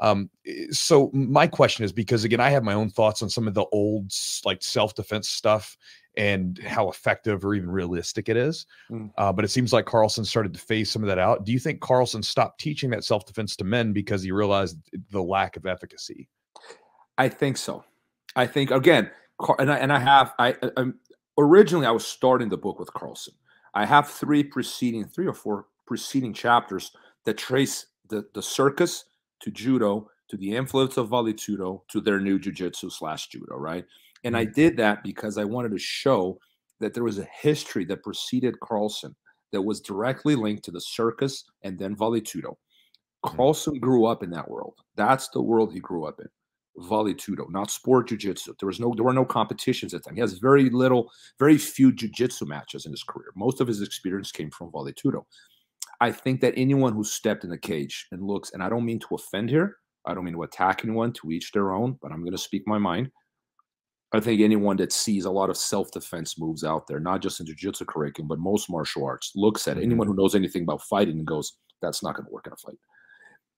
Um, eh, so my question is because again, I have my own thoughts on some of the old like self defense stuff and how effective or even realistic it is. Mm. Uh, but it seems like Carlson started to phase some of that out. Do you think Carlson stopped teaching that self defense to men because he realized the lack of efficacy? I think so. I think again, Car- and I and I have I, I I'm- originally I was starting the book with Carlson. I have three preceding three or four preceding chapters that trace the the circus to judo to the influence of Vale Tudo to their new jujitsu slash judo, right? And I did that because I wanted to show that there was a history that preceded Carlson that was directly linked to the circus and then Vale Tudo. Mhm. Carlson grew up in that world. That's the world he grew up in Tudo, not sport jiu-jitsu. There was no there were no competitions at the time. He has very little, very few jiu-jitsu matches in his career. Most of his experience came from Tudo. I think that anyone who stepped in the cage and looks, and I don't mean to offend here, I don't mean to attack anyone, to each their own, but I'm going to speak my mind. I think anyone that sees a lot of self-defense moves out there, not just in jiu-jitsu curriculum, but most martial arts, looks at. Mhm. Anyone who knows anything about fighting and goes, that's not going to work in a fight.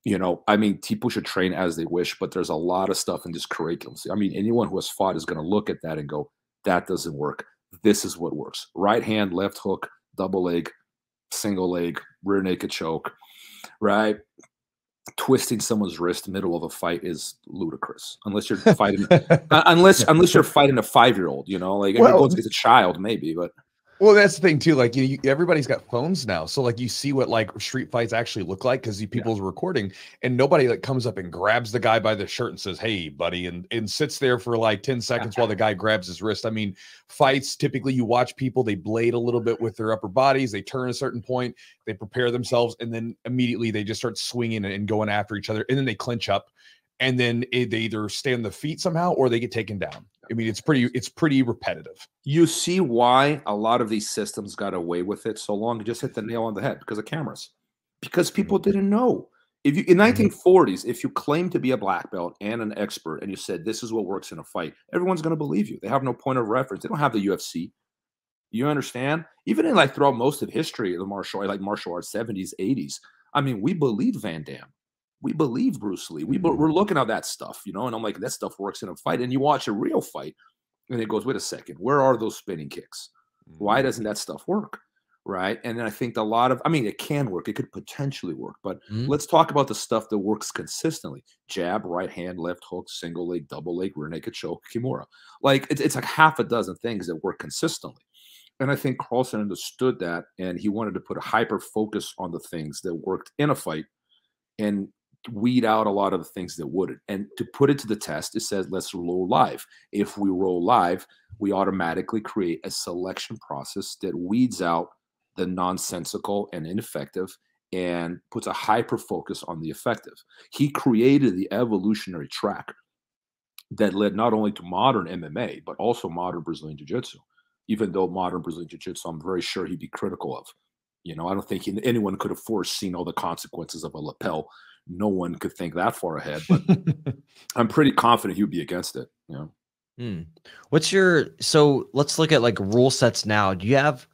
You know, I mean, people should train as they wish, but there's a lot of stuff in this curriculum. I mean, anyone who has fought is going to look at that and go, that doesn't work. This is what works. Right hand, left hook, double leg, single leg, rear naked choke, right? Twisting someone's wrist middle of a fight is ludicrous. Unless you're fighting, uh, unless unless you're fighting a five year old, you know, like Well- against a child, maybe. But Well, that's the thing too. Like you, you, everybody's got phones now, so like you see what like street fights actually look like because people's recording, and nobody like comes up and grabs the guy by the shirt and says, "Hey, buddy," and and sits there for like ten seconds while the guy grabs his wrist. I mean, fights typically you watch people they blade a little bit with their upper bodies, they turn a certain point, they prepare themselves, and then immediately they just start swinging and going after each other, and then they clinch up, and then it, they either stay on the feet somehow or they get taken down. I mean, it's pretty it's pretty repetitive. you see why a lot of these systems got away with it so long. You just hit the nail on the head because of cameras, because people mm-hmm. didn't know. If you in mm-hmm. 1940s, if you claim to be a black belt and an expert, and you said this is what works in a fight, everyone's going to believe you. They have no point of reference. They don't have the UFC. You understand? Even in like throughout most of history of the martial like martial arts, 70s, 80s. I mean, we believe Van Damme. We believe Bruce Lee. We be- we're looking at that stuff, you know, and I'm like, that stuff works in a fight. And you watch a real fight, and it goes, wait a second, where are those spinning kicks? Why doesn't that stuff work? Right. And then I think a lot of, I mean, it can work. It could potentially work. But Mhm. let's talk about the stuff that works consistently jab, right hand, left hook, single leg, double leg, rear naked choke, Kimura. Like it's, it's like half a dozen things that work consistently. And I think Carlson understood that and he wanted to put a hyper focus on the things that worked in a fight and weed out a lot of the things that wouldn't. And to put it to the test, it says let's roll live. If we roll live, we automatically create a selection process that weeds out the nonsensical and ineffective and puts a hyper focus on the effective. He created the evolutionary track that led not only to modern MMA, but also modern Brazilian Jiu Jitsu. Even though modern Brazilian Jiu Jitsu, I'm very sure he'd be critical of. You know, I don't think anyone could have foreseen all the consequences of a lapel. No one could think that far ahead, but I'm pretty confident he would be against it. You know, Hmm. What's your so let's look at like rule sets now. Do you have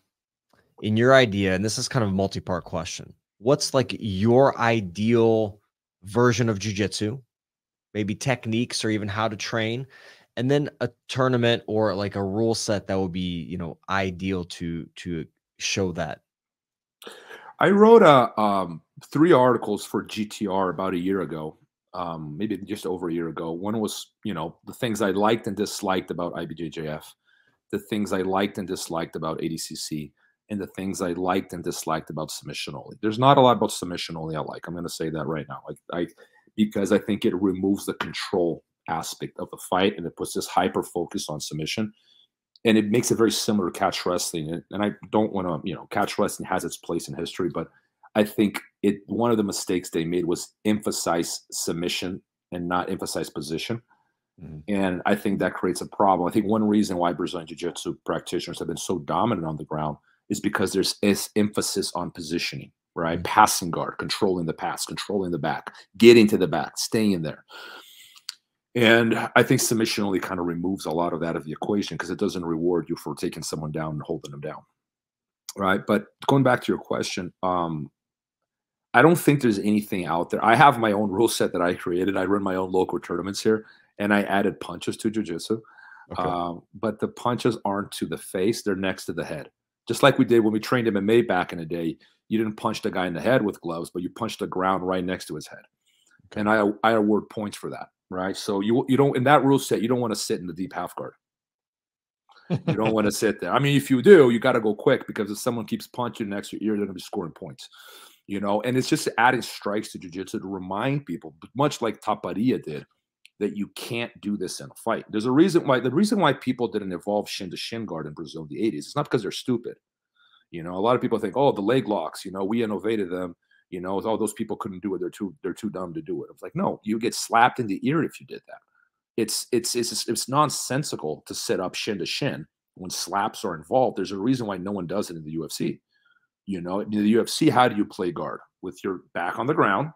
in your idea, and this is kind of a multi-part question, what's like your ideal version of jujitsu? Maybe techniques or even how to train, and then a tournament or like a rule set that would be, you know, ideal to to show that. I wrote a um, three articles for GTR about a year ago, um, maybe just over a year ago. One was, you know, the things I liked and disliked about IBJJF, the things I liked and disliked about ADCC, and the things I liked and disliked about submission only. There's not a lot about submission only I like. I'm going to say that right now, like I, because I think it removes the control aspect of the fight and it puts this hyper focus on submission and it makes it very similar to catch wrestling. And, and I don't want to, you know, catch wrestling has its place in history, but I think it one of the mistakes they made was emphasize submission and not emphasize position. Mhm. And I think that creates a problem. I think one reason why Brazilian Jiu Jitsu practitioners have been so dominant on the ground is because there's is emphasis on positioning, right? Mhm. Passing guard, controlling the pass, controlling the back, getting to the back, staying in there. And I think submission only kind of removes a lot of that of the equation because it doesn't reward you for taking someone down and holding them down. Right. But going back to your question, um, I don't think there's anything out there. I have my own rule set that I created. I run my own local tournaments here and I added punches to jujitsu. Okay. Um, but the punches aren't to the face, they're next to the head. Just like we did when we trained MMA back in the day. You didn't punch the guy in the head with gloves, but you punched the ground right next to his head. Okay. And I I award points for that, right? So you you don't in that rule set, you don't want to sit in the deep half guard. You don't want to sit there. I mean, if you do, you got to go quick because if someone keeps punching next to your ear, they're going to be scoring points. You know, and it's just adding strikes to jiu-jitsu to remind people, much like Taparia did, that you can't do this in a fight. There's a reason why the reason why people didn't evolve shin to shin guard in Brazil in the 80s. It's not because they're stupid. You know, a lot of people think, oh, the leg locks, you know, we innovated them. You know, oh, those people couldn't do it. They're too they're too dumb to do it. I was like, no, you get slapped in the ear if you did that. it's it's it's it's nonsensical to sit up shin to shin when slaps are involved. There's a reason why no one does it in the UFC. You know, in the UFC, how do you play guard with your back on the ground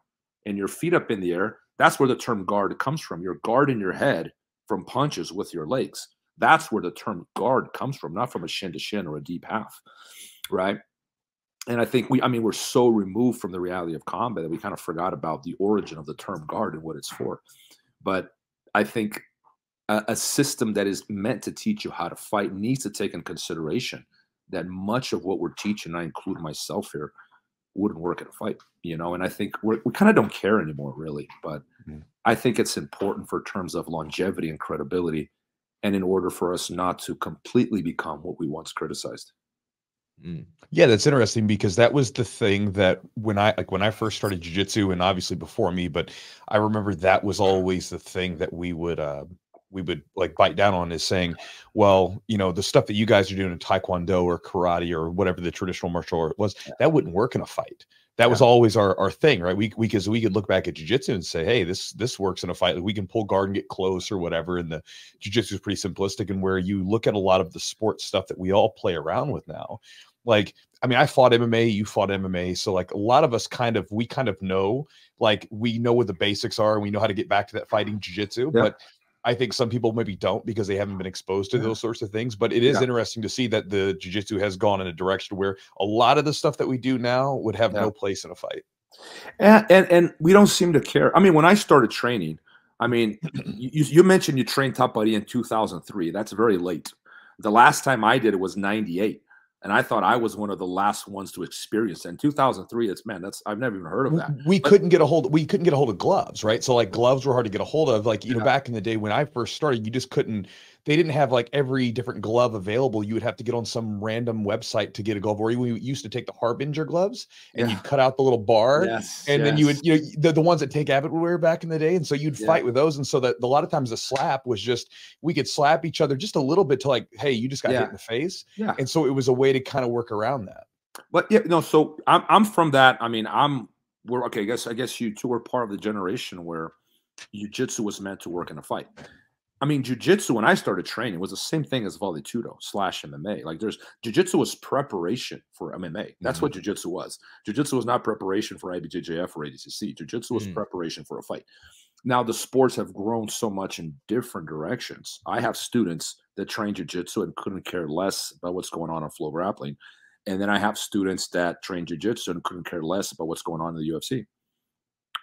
and your feet up in the air? That's where the term guard comes from. You're guarding your head from punches with your legs. That's where the term guard comes from, not from a shin to shin or a deep half, right? And I think we, I mean, we're so removed from the reality of combat that we kind of forgot about the origin of the term guard and what it's for. But I think a, a system that is meant to teach you how to fight needs to take in consideration that much of what we're teaching, I include myself here, wouldn't work in a fight, you know. And I think we we kind of don't care anymore, really. But mm-hmm. I think it's important for terms of longevity and credibility, and in order for us not to completely become what we once criticized. Mm. Yeah, that's interesting because that was the thing that when I like when I first started jujitsu, and obviously before me, but I remember that was always the thing that we would uh, we would like bite down on is saying, well, you know, the stuff that you guys are doing in taekwondo or karate or whatever the traditional martial art was, that wouldn't work in a fight. That yeah. was always our, our thing, right? We we because we could look back at jujitsu and say, hey, this this works in a fight. Like we can pull guard and get close or whatever. And the jujitsu is pretty simplistic. And where you look at a lot of the sports stuff that we all play around with now, like I mean, I fought MMA, you fought MMA. So like a lot of us kind of we kind of know, like we know what the basics are and we know how to get back to that fighting jujitsu. Yeah. But I think some people maybe don't because they haven't been exposed to yeah. those sorts of things. But it is yeah. interesting to see that the jujitsu has gone in a direction where a lot of the stuff that we do now would have yeah. no place in a fight. And, and, and we don't seem to care. I mean, when I started training, I mean, you, you mentioned you trained Tapari in 2003. That's very late. The last time I did it was 98 and I thought I was one of the last ones to experience. In 2003, it's man, that's I've never even heard of that. We but, couldn't get a hold. We couldn't get a hold of gloves, right? So like gloves were hard to get a hold of. Like you yeah. know, back in the day when I first started, you just couldn't they didn't have like every different glove available. You would have to get on some random website to get a glove. Or we used to take the Harbinger gloves and yeah. you'd cut out the little bar, yes, and yes. then you would you know the, the ones that Tank Abbott would wear back in the day, and so you'd yeah. fight with those. And so that a lot of times the slap was just we could slap each other just a little bit to like, hey, you just got yeah. hit in the face, yeah. And so it was a way to kind of work around that. But yeah, no. So I'm I'm from that. I mean, I'm we're okay. I guess I guess you two were part of the generation where jiu-jitsu was meant to work in a fight. I mean, jujitsu when I started training was the same thing as Vale Tudo slash MMA. Like there's jujitsu was preparation for MMA. That's mm-hmm. what jujitsu was. Jujitsu was not preparation for IBJJF or ADCC. Jujitsu was mm-hmm. preparation for a fight. Now the sports have grown so much in different directions. I have students that train jujitsu and couldn't care less about what's going on in on FloGrappling. And then I have students that train jujitsu and couldn't care less about what's going on in the UFC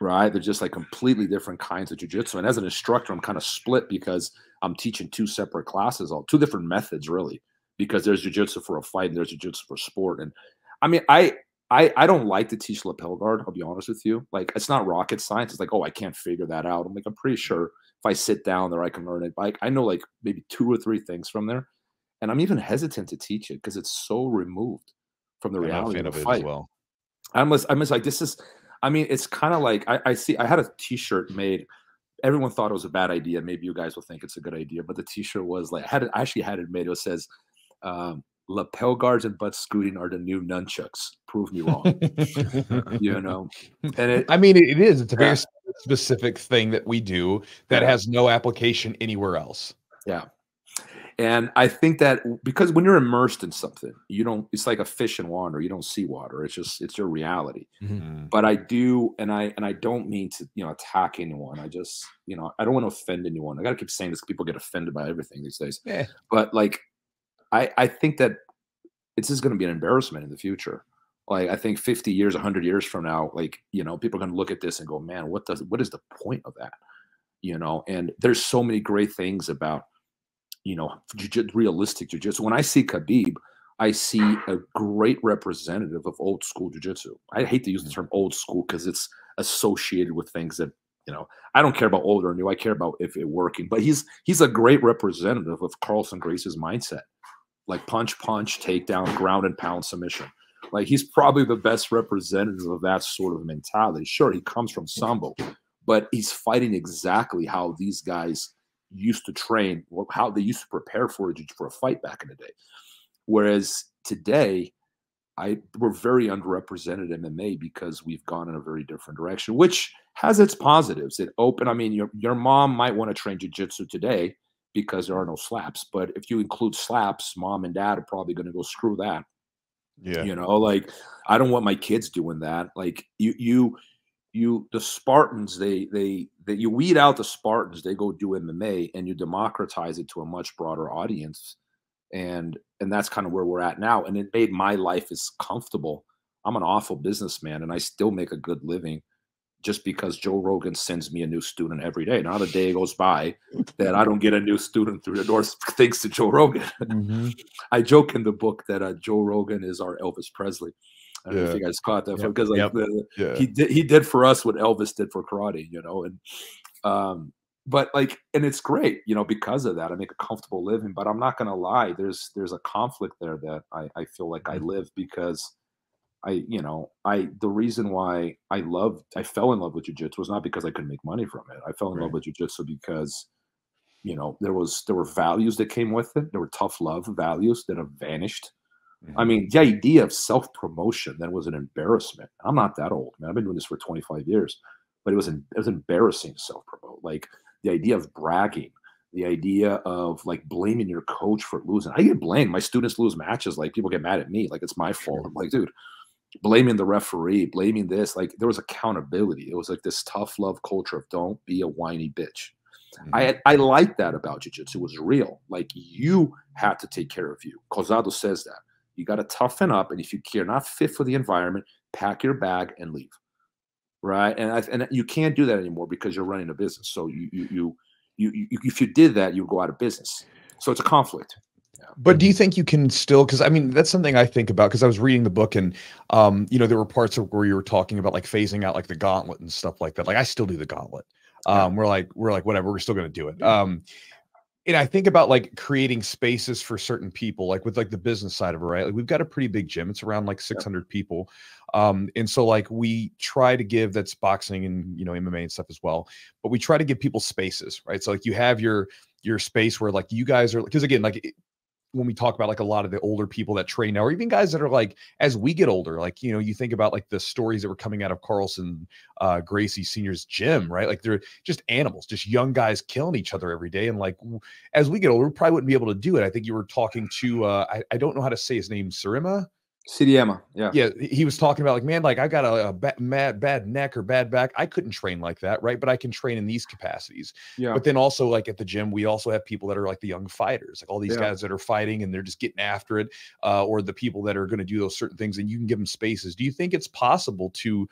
right? They're just like completely different kinds of jujitsu. And as an instructor, I'm kind of split because I'm teaching two separate classes, all two different methods, really. Because there's jujitsu for a fight and there's jujitsu for sport. And I mean, I I I don't like to teach lapel guard. I'll be honest with you. Like it's not rocket science. It's like, oh, I can't figure that out. I'm like, I'm pretty sure if I sit down there, I can learn it. Like I know like maybe two or three things from there, and I'm even hesitant to teach it because it's so removed from the reality of the fight. well. I'm just, I'm just like this is I mean, it's kind of like I, I, see. I had a T-shirt made. Everyone thought it was a bad idea. Maybe you guys will think it's a good idea, but the T-shirt was like I had it. I actually had it made. It says, um, "Lapel guards and butt scooting are the new nunchucks. Prove me wrong." you know, and it, I mean, it is. It's a very yeah. specific thing that we do that has no application anywhere else. Yeah. And I think that because when you're immersed in something, you don't, it's like a fish in water. You don't see water. It's just, it's your reality. Mm-hmm. But I do, and I, and I don't mean to, you know, attack anyone. I just, you know, I don't want to offend anyone. I got to keep saying this. People get offended by everything these days. Yeah. But like, I, I think that it's just going to be an embarrassment in the future. Like, I think 50 years, 100 years from now, like, you know, people are going to look at this and go, man, what does, what is the point of that? You know, and there's so many great things about, you know, jiu- realistic jiu-jitsu. When I see Khabib, I see a great representative of old school jiu-jitsu. I hate to use the mm. term old school because it's associated with things that, you know, I don't care about old or new. I care about if it working. But he's he's a great representative of Carlson Gracie's mindset. Like punch, punch, takedown, ground and pound submission. Like he's probably the best representative of that sort of mentality. Sure, he comes from Sambo, but he's fighting exactly how these guys used to train, how they used to prepare for a, for a fight back in the day. Whereas today, I we're very underrepresented MMA because we've gone in a very different direction, which has its positives. It open. I mean, your your mom might want to train jujitsu today because there are no slaps. But if you include slaps, mom and dad are probably going to go screw that. Yeah. You know, like I don't want my kids doing that. Like you, you, you, the Spartans, they, they, that you weed out the Spartans, they go do MMA and you democratize it to a much broader audience. And, and that's kind of where we're at now. And it made my life as comfortable. I'm an awful businessman and I still make a good living just because Joe Rogan sends me a new student every day. Not a day goes by that I don't get a new student through the doors thanks to Joe Rogan. Mm-hmm. I joke in the book that uh, Joe Rogan is our Elvis Presley. I don't yeah. know if you guys caught that yep. because like yep. the, yeah. he did he did for us what Elvis did for karate, you know, and um but like and it's great, you know, because of that. I make a comfortable living, but I'm not gonna lie, there's there's a conflict there that I, I feel like mm-hmm. I live because I, you know, I the reason why I loved I fell in love with jujitsu was not because I could make money from it. I fell in right. love with jujitsu because, you know, there was there were values that came with it. There were tough love values that have vanished. Mm-hmm. I mean, the idea of self promotion then was an embarrassment. I'm not that old, man. I've been doing this for 25 years, but it was it was embarrassing to self promote. Like the idea of bragging, the idea of like blaming your coach for losing. I get blamed. My students lose matches. Like people get mad at me. Like it's my fault. I'm like, dude, blaming the referee, blaming this. Like there was accountability. It was like this tough love culture of don't be a whiny bitch. Mm-hmm. I I like that about jiu-jitsu. It was real. Like you had to take care of you. Cosado says that. You got to toughen up, and if you are not fit for the environment, pack your bag and leave. Right, and I, and you can't do that anymore because you're running a business. So you you you you, you if you did that, you would go out of business. So it's a conflict. But do you think you can still? Because I mean, that's something I think about. Because I was reading the book, and um, you know, there were parts of where you were talking about like phasing out like the gauntlet and stuff like that. Like I still do the gauntlet. Um, we're like, we're like, whatever, we're still going to do it. Um, and I think about like creating spaces for certain people, like with like the business side of it, right? Like we've got a pretty big gym; it's around like 600 people, um, and so like we try to give that's boxing and you know MMA and stuff as well, but we try to give people spaces, right? So like you have your your space where like you guys are because again like when we talk about like a lot of the older people that train now, or even guys that are like, as we get older, like, you know, you think about like the stories that were coming out of Carlson uh, Gracie Senior's gym, right? Like they're just animals, just young guys killing each other every day. And like, as we get older, we probably wouldn't be able to do it. I think you were talking to, uh, I, I don't know how to say his name, Sarima. Sidiema, yeah, yeah. He was talking about like, man, like I got a, a bad, mad, bad neck or bad back. I couldn't train like that, right? But I can train in these capacities. Yeah. But then also like at the gym, we also have people that are like the young fighters, like all these yeah. guys that are fighting and they're just getting after it, uh, or the people that are going to do those certain things, and you can give them spaces. Do you think it's possible to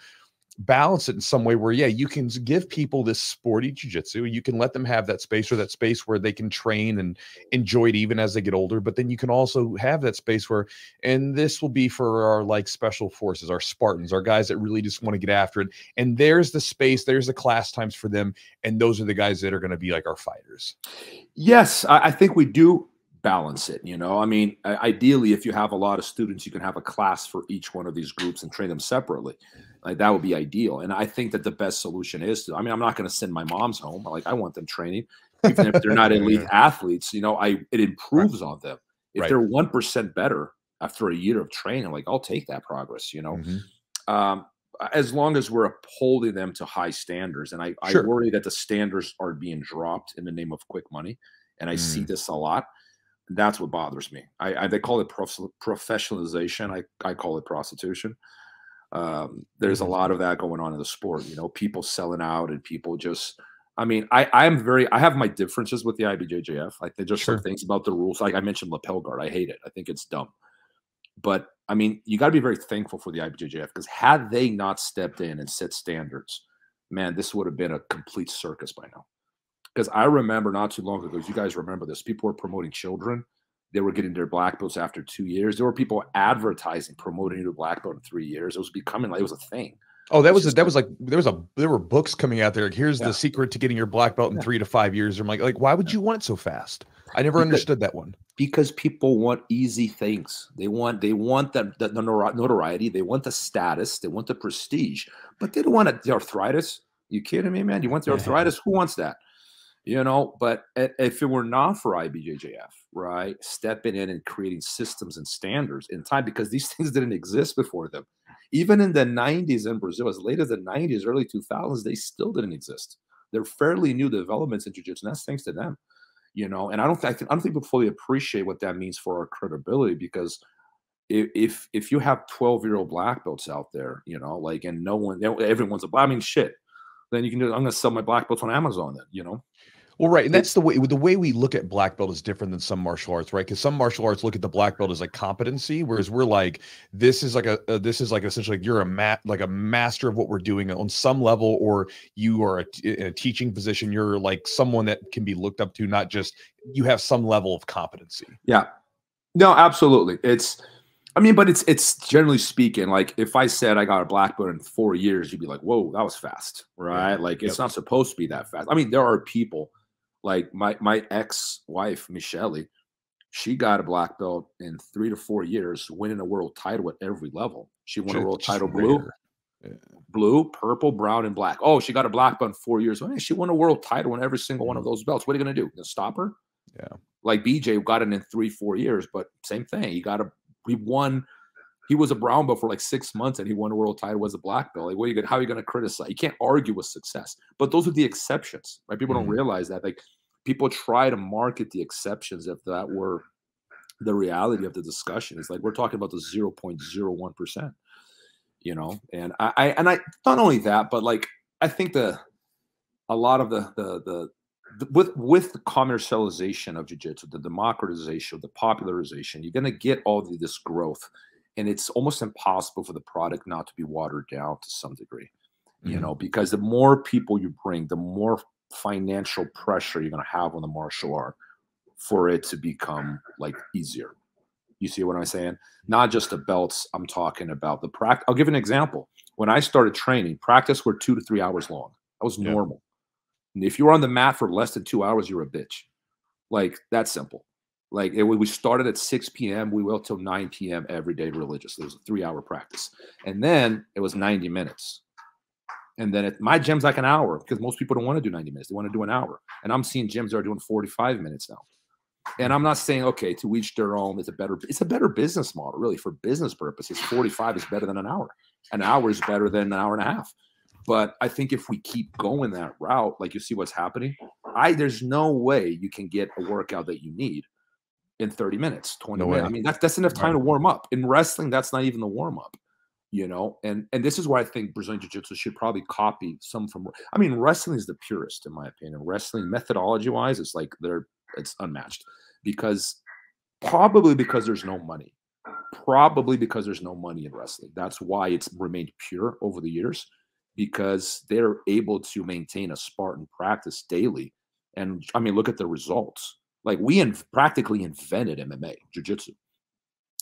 balance it in some way where yeah you can give people this sporty jiu-jitsu you can let them have that space or that space where they can train and enjoy it even as they get older but then you can also have that space where and this will be for our like special forces our spartans our guys that really just want to get after it and there's the space there's the class times for them and those are the guys that are going to be like our fighters. Yes i think we do balance it you know i mean ideally if you have a lot of students you can have a class for each one of these groups and train them separately like that would be ideal and i think that the best solution is to i mean i'm not going to send my moms home like i want them training even if they're not elite athletes you know i it improves right. on them if right. they're 1% better after a year of training like i'll take that progress you know mm-hmm. um, as long as we're upholding them to high standards and I, sure. I worry that the standards are being dropped in the name of quick money and i mm. see this a lot that's what bothers me. I, I they call it prof- professionalization. I, I call it prostitution. Um, there's a mm-hmm. lot of that going on in the sport. You know, people selling out and people just. I mean, I I'm very I have my differences with the IBJJF. Like there's just sure. some things about the rules. Like I mentioned lapel guard. I hate it. I think it's dumb. But I mean, you got to be very thankful for the IBJJF because had they not stepped in and set standards, man, this would have been a complete circus by now. Because I remember not too long ago, you guys remember this, people were promoting children. They were getting their black belts after two years. There were people advertising, promoting their black belt in three years. It was becoming like it was a thing. Oh, that was a, that was like there was a there were books coming out there. Like, here's yeah. the secret to getting your black belt in yeah. three to five years. I'm like, like why would you want it so fast? I never because, understood that one. Because people want easy things. They want they want that the, the notoriety. They want the status. They want the prestige. But they don't want the arthritis. You kidding me, man? You want the arthritis? Who wants that? You know but if it were not for ibjjf right stepping in and creating systems and standards in time because these things didn't exist before them Even in the 90s in Brazil, as late as the 90s, early 2000s, they still didn't exist. They're fairly new developments in jiu-jitsu, and that's thanks to them. You know, and I don't think I don't think people fully appreciate what that means for our credibility because if if you have 12 year old black belts out there, you know, like and no one everyone's a I mean shit, then you can do I'm gonna sell my black belts on Amazon then, you know. Well, right, and that's the way the way we look at black belt is different than some martial arts, right? Because some martial arts look at the black belt as like competency, whereas we're like, this is like a, a this is like essentially like you're a mat like a master of what we're doing on some level, or you are a, in a teaching position. You're like someone that can be looked up to, not just you have some level of competency. Yeah, no, absolutely. It's, I mean, but it's it's generally speaking, like if I said I got a black belt in four years, you'd be like, whoa, that was fast, right? Like it's not supposed to be that fast. I mean, there are people like my my ex-wife, Michelle, she got a black belt in three to four years, winning a world title at every level. She won a world title blue, yeah. blue, purple, brown, and black. Oh, she got a black belt in four years. Oh, she won a world title in every single one of mm-hmm. those belts. What are you gonna do? You stop her? Yeah. Like BJ got it in three, four years, but same thing. He got a he won he was a brown belt for like six months and he won a world title as a black belt. Like, what are you gonna, how are you going to criticize? You can't argue with success. But those are the exceptions, right? People mm-hmm. don't realize that. Like, people try to market the exceptions if that were the reality of the discussion. It's like we're talking about the 0.01%, you know, and I, I and I not only that, but like I think the a lot of the the the, with with the commercialization of jiu-jitsu, the democratization, the popularization, you're gonna get all of this growth. And it's almost impossible for the product not to be watered down to some degree, you mm-hmm. know, because the more people you bring, the more financial pressure you're going to have on the martial art for it to become like easier. You see what I'm saying? Not just the belts. I'm talking about the practice. I'll give an example. When I started training, practice were two to three hours long. That was normal. Yeah. And if you were on the mat for less than two hours, you're a bitch. Like that's simple. Like it, we started at 6 p.m. We went till 9 p.m. every day religiously. It was a three hour practice. And then it was 90 minutes. And then it, my gym's like an hour because most people don't want to do 90 minutes. They want to do an hour. And I'm seeing gyms that are doing 45 minutes now. And I'm not saying, okay, to each their own. It's a better, it's a better business model, really, for business purposes. 45 is better than an hour. An hour is better than an hour and a half. But I think if we keep going that route, like you see what's happening, I there's no way you can get a workout that you need in 30 minutes, 20 no minutes. Way. I mean, that's that's enough time right. to warm up. In wrestling, that's not even the warm up you know and and this is why i think brazilian jiu-jitsu should probably copy some from i mean wrestling is the purest in my opinion. Wrestling methodology wise it's like they're it's unmatched because probably because there's no money. Probably because there's no money in wrestling. That's why it's remained pure over the years because they're able to maintain a spartan practice daily and i mean look at the results. Like we in, practically invented mma jiu-jitsu.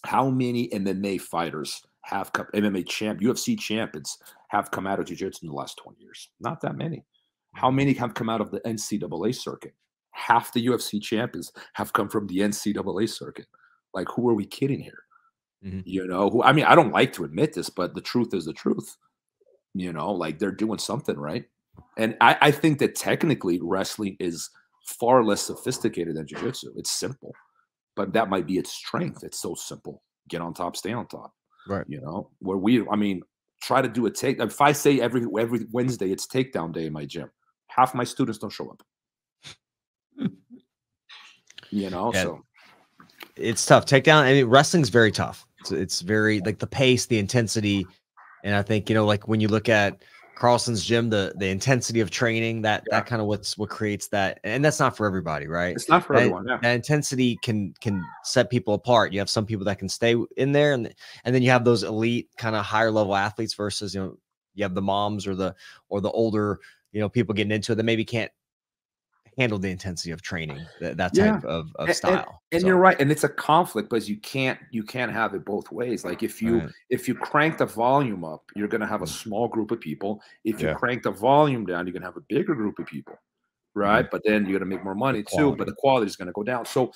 How many mma fighters have come MMA champ, UFC champions have come out of jiu-jitsu in the last 20 years. Not that many. How mm-hmm. many have come out of the NCAA circuit? Half the UFC champions have come from the NCAA circuit. Like, who are we kidding here? Mm-hmm. You know, who I mean, I don't like to admit this, but the truth is the truth. You know, like they're doing something right. And I, I think that technically wrestling is far less sophisticated than jiu-jitsu. It's simple, but that might be its strength. It's so simple. Get on top, stay on top. Right. You know, where we, I mean, try to do a take. If I say every every Wednesday it's takedown day in my gym, half my students don't show up. you know, yeah. so it's tough. Takedown. I mean, wrestling's very tough. It's, it's very like the pace, the intensity, and I think you know, like when you look at Carlson's gym, the the intensity of training, that yeah. that kind of what's what creates that, and that's not for everybody, right? It's not for that, everyone. Yeah. That intensity can can set people apart. You have some people that can stay in there, and and then you have those elite kind of higher level athletes versus you know you have the moms or the or the older you know people getting into it that maybe can't handle the intensity of training that, that type yeah. of, of style and, and so. you're right and it's a conflict because you can't you can't have it both ways like if you right. if you crank the volume up you're going to have a mm. small group of people if you yeah. crank the volume down you're going to have a bigger group of people right mm-hmm. but then you're going to make more money too but the quality is going to go down so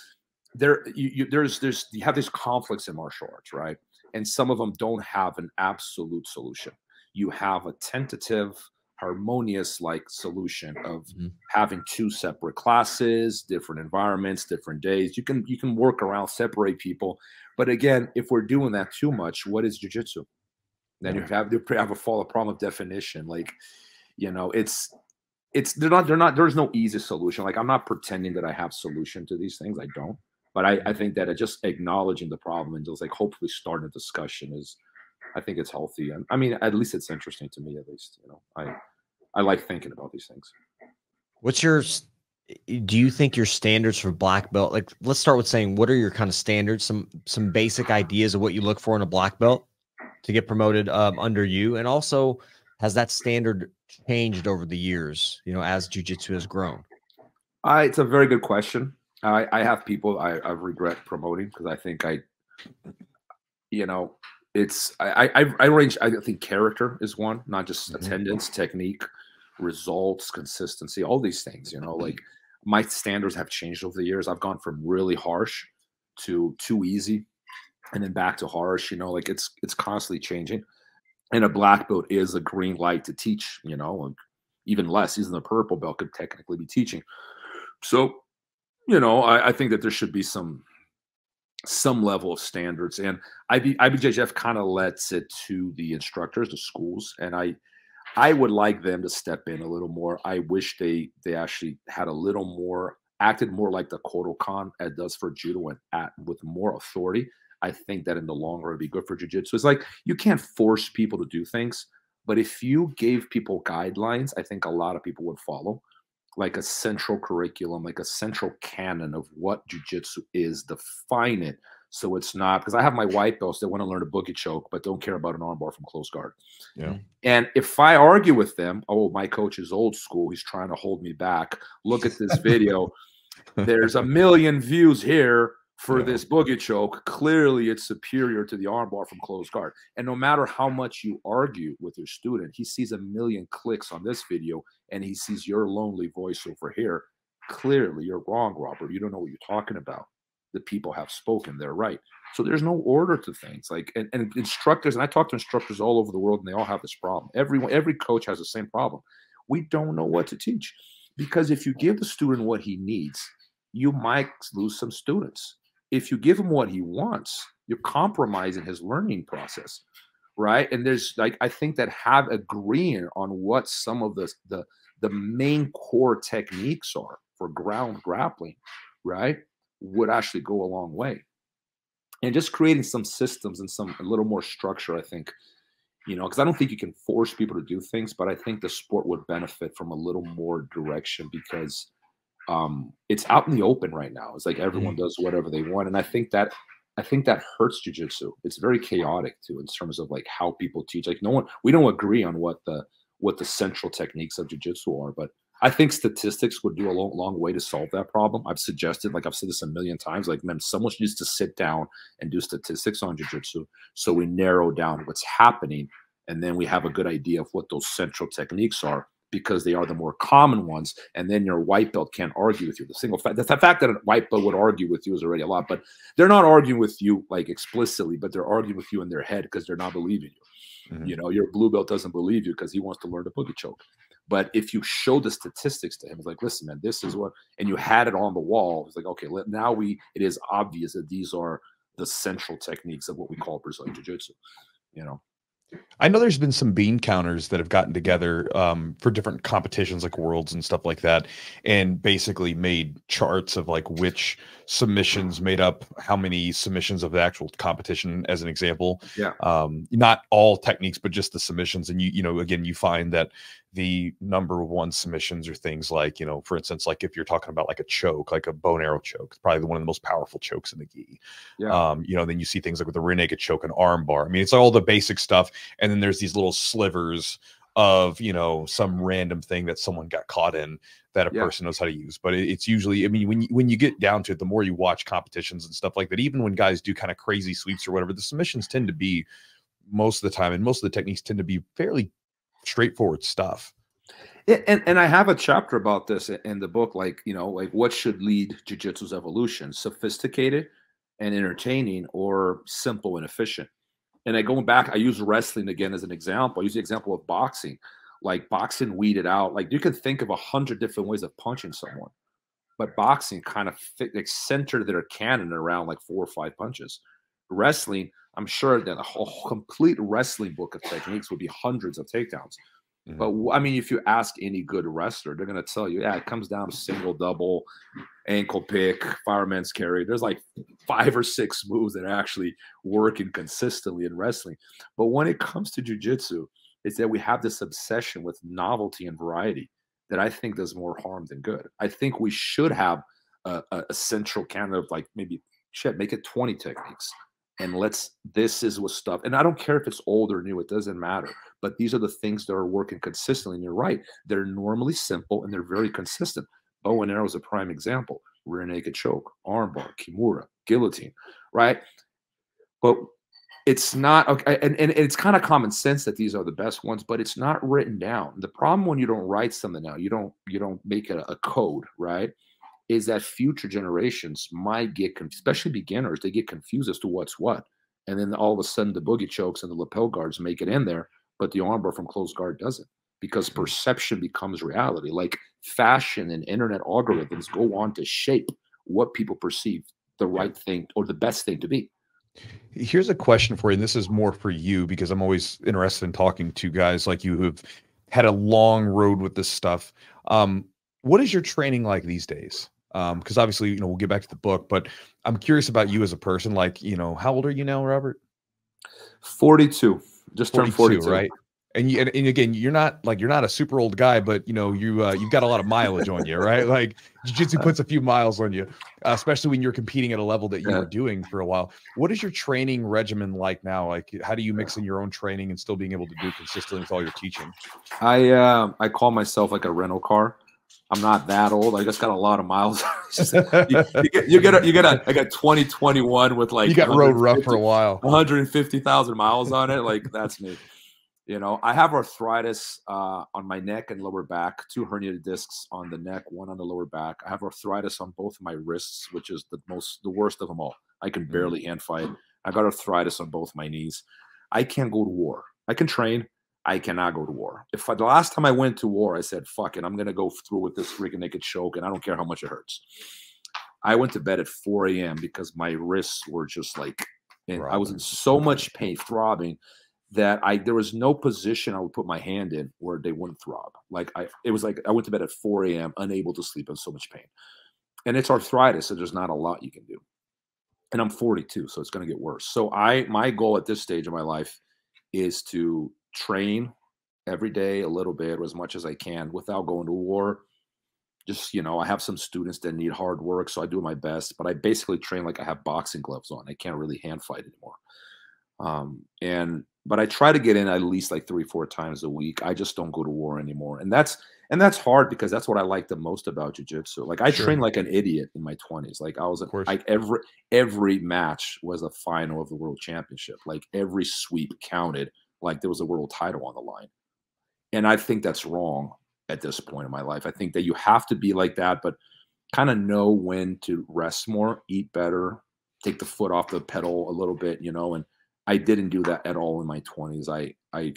there you, you there's there's you have these conflicts in martial arts right and some of them don't have an absolute solution you have a tentative harmonious like solution of mm-hmm. having two separate classes different environments different days you can you can work around separate people but again if we're doing that too much what is jiu-jitsu Then Yeah. you have you have a follow problem of definition. Like, you know, it's it's they're not they're not there's no easy solution. Like I'm not pretending that I have solution to these things. I don't. But I, I think that it just acknowledging the problem and just like hopefully starting a discussion is I think it's healthy. And I mean, at least it's interesting to me, at least. You know, I I like thinking about these things. What's your do you think your standards for black belt like let's start with saying what are your kind of standards some some basic ideas of what you look for in a black belt to get promoted um, under you and also has that standard changed over the years you know as jiu-jitsu has grown I, it's a very good question. I, I have people I, I regret promoting because I think I, you know, it's I I, I range. I think character is one, not just Mhm. attendance, technique, results, consistency, all these things. You know, like my standards have changed over the years. I've gone from really harsh to too easy, and then back to harsh. You know, like it's it's constantly changing. And a black belt is a green light to teach. You know, and even less. Even the purple belt could technically be teaching. So, you know, I, I think that there should be some some level of standards, and IB, IBJJF kind of lets it to the instructors, the schools, and I I would like them to step in a little more. I wish they they actually had a little more acted more like the Kodokan as does for judo and at with more authority. I think that in the long run it'd be good for jiu-jitsu. It's like you can't force people to do things, but if you gave people guidelines, I think a lot of people would follow like a central curriculum, like a central canon of what jujitsu is, define it. So it's not because I have my white belts that want to learn a boogie choke, but don't care about an armbar from close guard. Yeah. And if I argue with them, oh, my coach is old school. He's trying to hold me back. Look at this video. There's a million views here for Yeah. this boogie choke. Clearly, it's superior to the armbar from close guard. And no matter how much you argue with your student, he sees a million clicks on this video and he sees your lonely voice over here. Clearly, you're wrong, Robert. You don't know what you're talking about. The people have spoken. They're right. So there's no order to things. Like and, and instructors, and I talk to instructors all over the world, and they all have this problem. Everyone, every coach has the same problem. We don't know what to teach because if you give the student what he needs, you might lose some students. If you give him what he wants, you're compromising his learning process, right? And there's like I think that have agreeing on what some of the the the main core techniques are for ground grappling, right, would actually go a long way. And just creating some systems and some a little more structure, I think, you know, because I don't think you can force people to do things, but I think the sport would benefit from a little more direction because um it's out in the open right now. It's like everyone does whatever they want. And I think that I think that hurts jujitsu. It's very chaotic too in terms of like how people teach. Like no one we don't agree on what the what the central techniques of jujitsu are, but I think statistics would do a long, long way to solve that problem. I've suggested, like I've said this a million times, like man, someone needs to sit down and do statistics on jujitsu so we narrow down what's happening, and then we have a good idea of what those central techniques are because they are the more common ones. And then your white belt can't argue with you. The single fact that the fact that a white belt would argue with you is already a lot, but they're not arguing with you like explicitly, but they're arguing with you in their head because they're not believing you. Mhm. You know, your blue belt doesn't believe you because he wants to learn the boogie choke. But if you show the statistics to him, it's like, listen, man, this is what, and you had it on the wall. It's like, okay, let, now we, it is obvious that these are the central techniques of what we call Brazilian Jiu Jitsu. You know, I know there's been some bean counters that have gotten together um, for different competitions like worlds and stuff like that, and basically made charts of like which submissions made up how many submissions of the actual competition, as an example. Yeah. Um, not all techniques, but just the submissions. And you, you know, again, you find that the number one submissions are things like, you know, for instance, like if you're talking about like a choke, like a bow and arrow choke, it's probably one of the most powerful chokes in the gi. Yeah. Um, you know, then you see things like with the rear naked choke and arm bar. I mean, it's all the basic stuff and then there's these little slivers of you know some random thing that someone got caught in that a Yeah. person knows how to use but it, it's usually i mean when you when you get down to it the more you watch competitions and stuff like that even when guys do kind of crazy sweeps or whatever the submissions tend to be most of the time and most of the techniques tend to be fairly straightforward stuff and, and I have a chapter about this in the book, like, you know, like what should lead jujitsu's evolution, sophisticated and entertaining or simple and efficient. And I going back, I use wrestling again as an example. I use the example of boxing. Like boxing weeded out, like you can think of a hundred different ways of punching someone, but boxing kind of fit, like centered their canon around like four or five punches. Wrestling, I'm sure that a whole complete wrestling book of techniques would be hundreds of takedowns. Mm-hmm. But I mean, if you ask any good wrestler, they're going to tell you, yeah, it comes down to single, double, ankle pick, fireman's carry. There's like five or six moves that are actually working consistently in wrestling. But when it comes to jujitsu, it's that we have this obsession with novelty and variety that I think does more harm than good. I think we should have a, a central kind of like maybe shit, make it 20 techniques and let's this is what stuff and i don't care if it's old or new it doesn't matter but these are the things that are working consistently and you're right they're normally simple and they're very consistent. Bow and arrow is a prime example rear naked choke armbar kimura guillotine right? But it's not okay and, and it's kind of common sense that these are the best ones but it's not written down. The problem when you don't write something down you don't you don't make it a, a code right is that future generations might get, especially beginners, they get confused as to what's what. And then all of a sudden the boogie chokes and the lapel guards make it in there, but the armbar from closed guard doesn't because hmm. perception becomes reality. Like fashion and internet algorithms go on to shape what people perceive the right thing or the best thing to be. Here's a question for you, and this is more for you because I'm always interested in talking to guys like you who've had a long road with this stuff. Um, what is your training like these days? Um because obviously you know we'll get back to the book but i'm curious about you as a person like you know how old are you now robert? 42 just 42, turned 42 right? And you and, and, again you're not like you're not a super old guy but you know you uh, you've got a lot of mileage on you right? Like jiu-jitsu puts a few miles on you uh, especially when you're competing at a level that you yeah. were doing for a while. What is your training regimen like now? Like how do you mix in your own training and still being able to do consistently with all your teaching? I uh, i call myself like a rental car I'm not that old. I just got a lot of miles. you, you, get you get a, you get a I got 2021 with like you got road rough for a while. 150,000 miles on it. Like that's me. You know, I have arthritis uh, on my neck and lower back, two herniated discs on the neck, one on the lower back. I have arthritis on both of my wrists, which is the most the worst of them all. I can mm. barely hand fight. I got arthritis on both my knees. I can't go to war. I can train. I cannot go to war. If I, the last time I went to war, I said, fuck it, I'm going to go through with this freaking naked choke and I don't care how much it hurts. I went to bed at 4 a.m. because my wrists were just like, and I was in so much pain, throbbing, that I there was no position I would put my hand in where they wouldn't throb. Like I, it was like I went to bed at 4 a.m. unable to sleep in so much pain, and it's arthritis, so there's not a lot you can do. And I'm 42, so it's going to get worse. So I, my goal at this stage of my life is to train every day a little bit or as much as I can without going to war. Just, you know, I have some students that need hard work, so I do my best, but I basically train like I have boxing gloves on. I can't really hand fight anymore. Um, and but I try to get in at least like three, four times a week. I just don't go to war anymore. And that's and that's hard because that's what I like the most about jujitsu. Like I sure. trained like an idiot in my twenties. Like I was like every every match was a final of the world championship. Like every sweep counted like there was a world title on the line. And I think that's wrong at this point in my life. I think that you have to be like that, but kind of know when to rest more, eat better, take the foot off the pedal a little bit, you know. And I didn't do that at all in my 20s. I, I,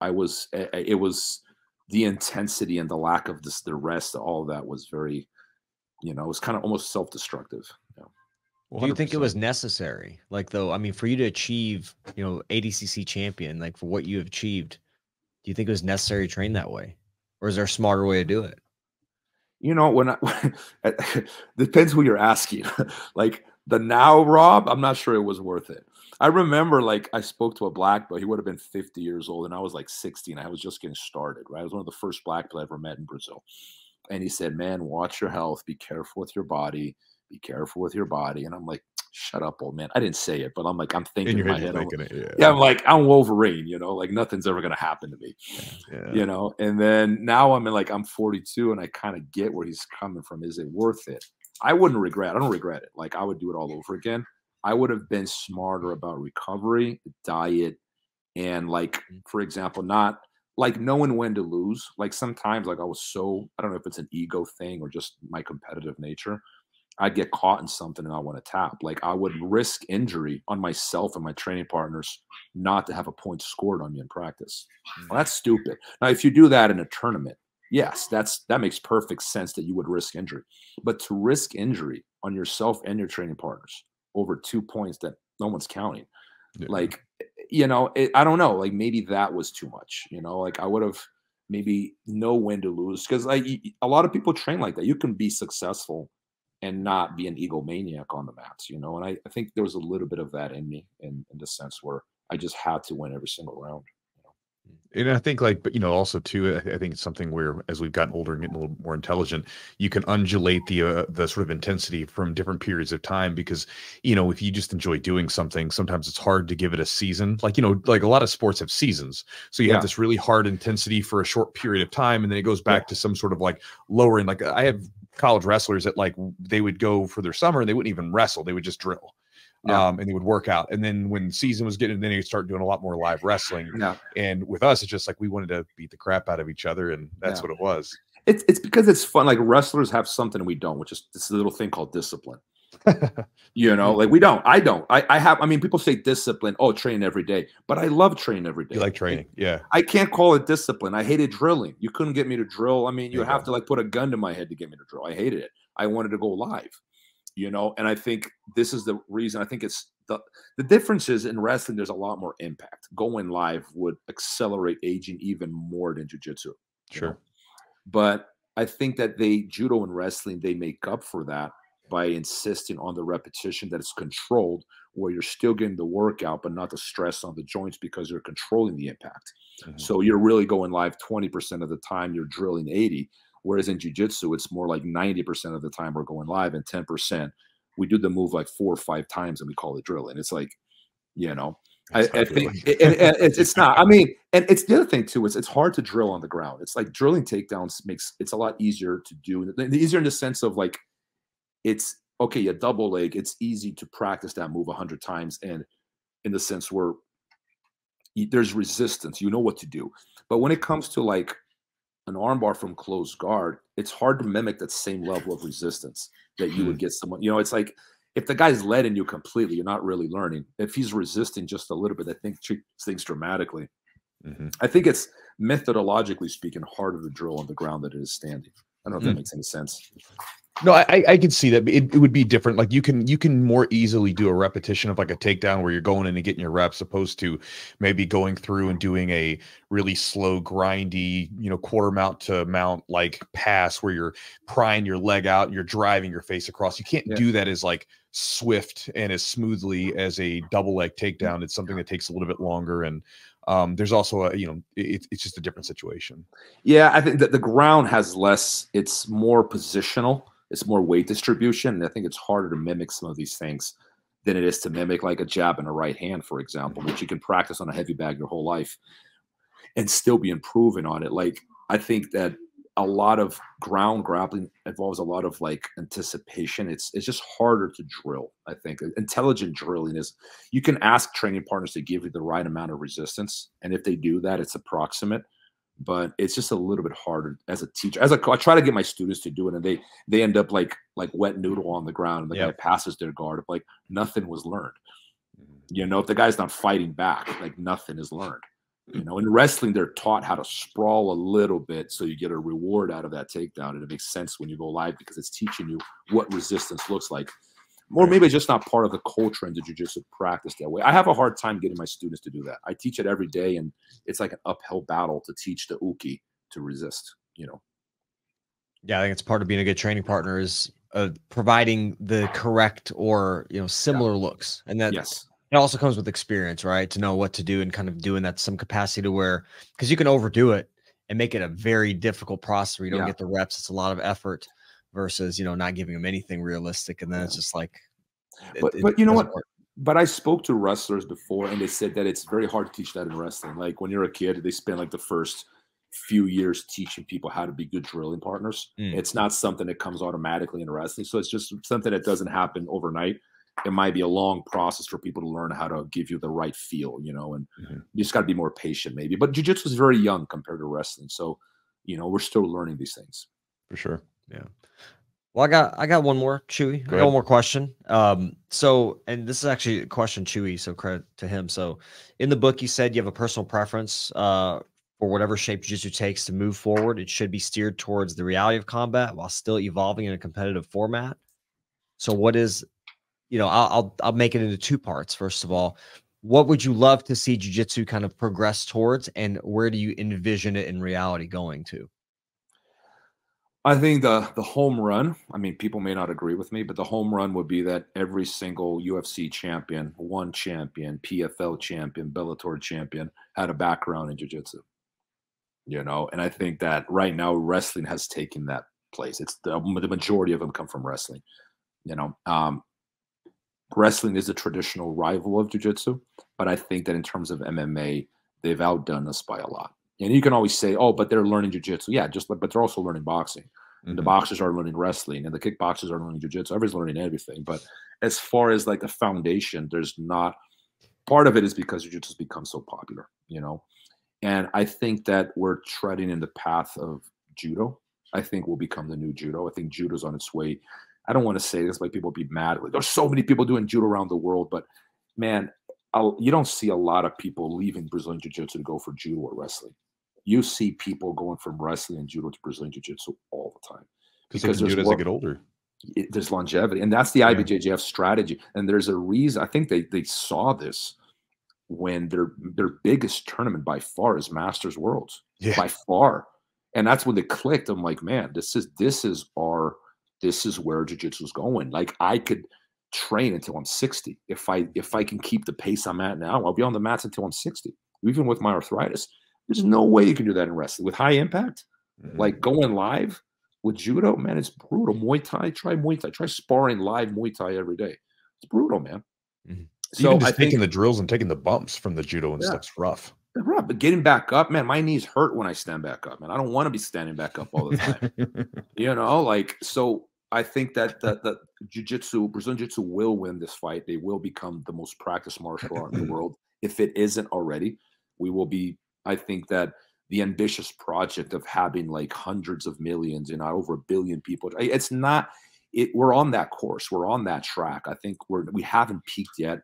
I was, eh, eh, it was the intensity and the lack of this, the rest, all of that was very, you know, it was kind of almost self destructive. You know? Do you think it was necessary? Like though, I mean, for you to achieve, you know, ADCC champion, like for what you have achieved, do you think it was necessary to train that way, or is there a smarter way to do it? You know, when I depends who you're asking. like the now Rob, I'm not sure it was worth it. I remember like I spoke to a black belt. He would have been 50 years old, and I was like 16. I was just getting started. Right, I was one of the first black belt I ever met in Brazil, and he said, "Man, watch your health. Be careful with your body." Be careful with your body. And I'm like, shut up, old man. I didn't say it, but I'm like, I'm thinking in, in my head. I'm, it, yeah. yeah. I'm like, I'm Wolverine, you know, like nothing's ever gonna happen to me. Yeah. You know, and then now I'm in like I'm 42 and I kind of get where he's coming from. Is it worth it? I wouldn't regret. I don't regret it. Like I would do it all over again. I would have been smarter about recovery, diet, and like, mm. for example, not like knowing when to lose. Like sometimes, like I was so I don't know if it's an ego thing or just my competitive nature. I'd get caught in something and I want to tap. Like I would risk injury on myself and my training partners not to have a point scored on me in practice. Well, mm. that's stupid. Now, if you do that in a tournament, yes, that's that makes perfect sense that you would risk injury. But to risk injury on yourself and your training partners over two points that no one's counting. Yeah. Like, you know, it, I don't know. Like maybe that was too much. You know, like I would have maybe know when to lose because like a lot of people train like that. You can be successful and not be an egomaniac on the mats. You know, and I, I think there was a little bit of that in me in in the sense where I just had to win every single round. And I think, like, but you know, also too, I think it's something where, as we've gotten older and getting a little more intelligent, you can undulate the uh, the sort of intensity from different periods of time. Because you know, if you just enjoy doing something, sometimes it's hard to give it a season. Like you know, like a lot of sports have seasons, so you Yeah. have this really hard intensity for a short period of time, and then it goes back to some sort of like lowering. Like I have college wrestlers that like they would go for their summer and they wouldn't even wrestle; they would just drill. Yeah. Um, and they would work out, and then when season was getting, then they would start doing a lot more live wrestling. Yeah. And with us, it's just like we wanted to beat the crap out of each other, and that's Yeah. what it was. It's it's because it's fun. Like wrestlers have something we don't, which is this little thing called discipline. You know, like we don't. I don't. I, I have. I mean, people say discipline. Oh, train every day, but I love training every day. You like training, yeah. I can't call it discipline. I hated drilling. You couldn't get me to drill. I mean, you you have to like put a gun to my head to get me to drill. I hated it. I wanted to go live, you know. And I think this is the reason. I think it's the the difference is in wrestling. There's a lot more impact. Going live would accelerate aging even more than jujitsu. Sure. know? But I think that they judo and wrestling they make up for that by insisting on the repetition that it's controlled, where you're still getting the workout, but not the stress on the joints because you're controlling the impact. Mhm. So you're really going live 20% of the time, you're drilling 80. Whereas in jujitsu, it's more like 90% of the time we're going live and 10%. We do the move like four or five times and we call it drilling. It's like, you know, I, I think it- it- it- it's, it's not. I mean, and it's the other thing too. Is it's hard to drill on the ground. It's like drilling takedowns makes it's a lot easier to do. Easier in the sense of like, it's okay. A double leg. It's easy to practice that move a hundred times, and in the sense where there's resistance. You know what to do. But when it comes to like an armbar from close guard, it's hard to mimic that same level of resistance that you would get someone. You know, it's like if the guy's letting you completely, you're not really learning. If he's resisting just a little bit, I think things dramatically. Mhm. I think it's methodologically speaking harder to drill on the ground than it is standing. I don't know if that Mm. makes any sense. No, I I- can see that. It, it would be different. Like you can you can more easily do a repetition of like a takedown where you're going in and getting your reps, opposed to maybe going through and doing a really slow, grindy, you know, quarter mount to mount like pass where you're prying your leg out and you're driving your face across. You can't Yeah. do that as like swift and as smoothly as a double leg takedown. It's something that takes a little bit longer and um, there's also a you know it, it's just a different situation. Yeah, I think that the ground has less, it's more positional, it's more weight distribution. And I think it's harder to mimic some of these things than it is to mimic like a jab and a right hand, for example, which you can practice on a heavy bag your whole life and still be improving on it. Like, I think that a lot of ground grappling involves a lot of like anticipation. It's it's just harder to drill. I think intelligent drilling is you can ask training partners to give you the right amount of resistance, and if they do that, it's approximate but it's just a little bit harder as a teacher. As a I try to get my students to do it, and they they end up like like wet noodle on the ground, and the guy passes their guard. Like nothing was learned. Mm-hmm. You know, if the guy's not fighting back, like nothing is learned. You know, in wrestling, they're taught how to sprawl a little bit so you get a reward out of that takedown, and it makes sense when you go live because it's teaching you what resistance looks like. Or maybe it's just not part of the culture and the jujitsu practice that way. I have a hard time getting my students to do that. I teach it every day, and it's like an uphill battle to teach the uke to resist. You know, Yeah, I think it's part of being a good training partner is uh, providing the correct or you know similar looks, and that yes, it also comes with experience, right? To know what to do and kind of doing that some capacity to where because you can overdo it and make it a very difficult process where you don't Yeah. get the reps. It's a lot of effort versus you know not giving them anything realistic, and then it's just like. it- But- but you know what? work. but I spoke to wrestlers before, and they said that it's very hard to teach that in wrestling. Like when you're a kid, they spend like the first few years teaching people how to be good drilling partners. Mm. It's not something that comes automatically in wrestling. So it's just something that doesn't happen overnight. It might be a long process for people to learn how to give you the right feel, you know, and Mhm. you just got to be more patient, maybe. But jujitsu is very young compared to wrestling. So, you know, we're still learning these things. For sure. Well, I got I got one more, Chewy. I Go got one more question. Um, so and this is actually a question, Chewy. So credit to him. So in the book, you said you have a personal preference uh, for whatever shape jiu-jitsu takes to move forward. It should be steered towards the reality of combat while still evolving in a competitive format. So what is you know, I'll, I'll I'll make it into two parts. First of all, what would you love to see jujitsu kind of progress towards, and where do you envision it in reality going to? I think the the home run. I mean, people may not agree with me, but the home run would be that every single UFC champion, one champion, PFL champion, Bellator champion, had a background in jiu-jitsu. You know, and I think that right now wrestling has taken that place. It's the the majority of them come from wrestling. You know, um, wrestling is a traditional rival of jiu-jitsu, but I think that in terms of MMA, they've outdone us by a lot. And you can always say, "Oh, but they're learning jujitsu." Yeah, just but they're also learning boxing. Mm-hmm. The boxers are learning wrestling, and the kickboxers are learning jujitsu. Everybody's learning everything. But as far as like the foundation, there's not. Part of it is because jujitsu has become so popular, you know, and I think that we're treading in the path of judo. I think will become the new judo. I think judo's on its way. I don't want to say this like people be mad. Like, there's so many people doing judo around the world, but man, I'll, you don't see a lot of people leaving Brazilian Jiu Jitsu to go for judo or wrestling you see people going from wrestling and judo to Brazilian Jiu Jitsu all the time because there's as they get older. It, there's longevity, and that's the yeah. IBJJF strategy. And there's a reason. I think they they saw this when their their biggest tournament by far is Masters Worlds yeah. by far, and that's when they clicked. I'm like, man, this is this is our this is where jiu-jitsu is going. Like I could train until I'm 60 if I if I can keep the pace I'm at now. I'll be on the mats until I'm 60, even with my arthritis. There's no way you can do that in wrestling with high impact, mm-hmm. like going live with judo. Man, it's brutal. Muay Thai, try Muay Thai, try sparring live Muay Thai every day. It's brutal, man. Mm-hmm. So Even just I taking think, the drills and taking the bumps from the judo and yeah, stuff's rough. Rough, but getting back up, man, my knees hurt when I stand back up, man. I don't want to be standing back up all the time. you know, like so. I think that that that jiu-jitsu, Brazilian jiu-jitsu will win this fight. They will become the most practiced martial art in the world. If it isn't already, we will be I think that the ambitious project of having like hundreds of millions and over a billion people, it's not. It, we're on that course. We're on that track. I think we're we haven't peaked yet,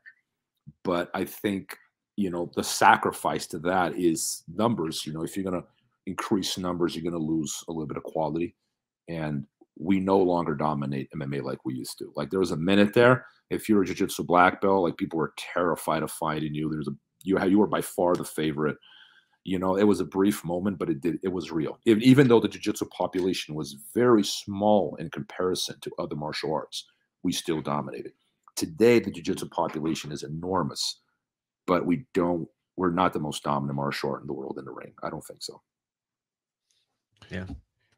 but I think you know the sacrifice to that is numbers. You know, if you're going to increase numbers, you're going to lose a little bit of quality, and we no longer dominate MMA like we used to. Like there was a minute there. If you're a jiu-jitsu black belt, like people were terrified of fighting you. There's a you you were by far the favorite you know it was a brief moment but it did it was real. It, even though the jiu-jitsu population was very small in comparison to other martial arts we still dominated today the jiu-jitsu population is enormous but we don't we're not the most dominant martial art in the world in the ring. I don't think so. Yeah.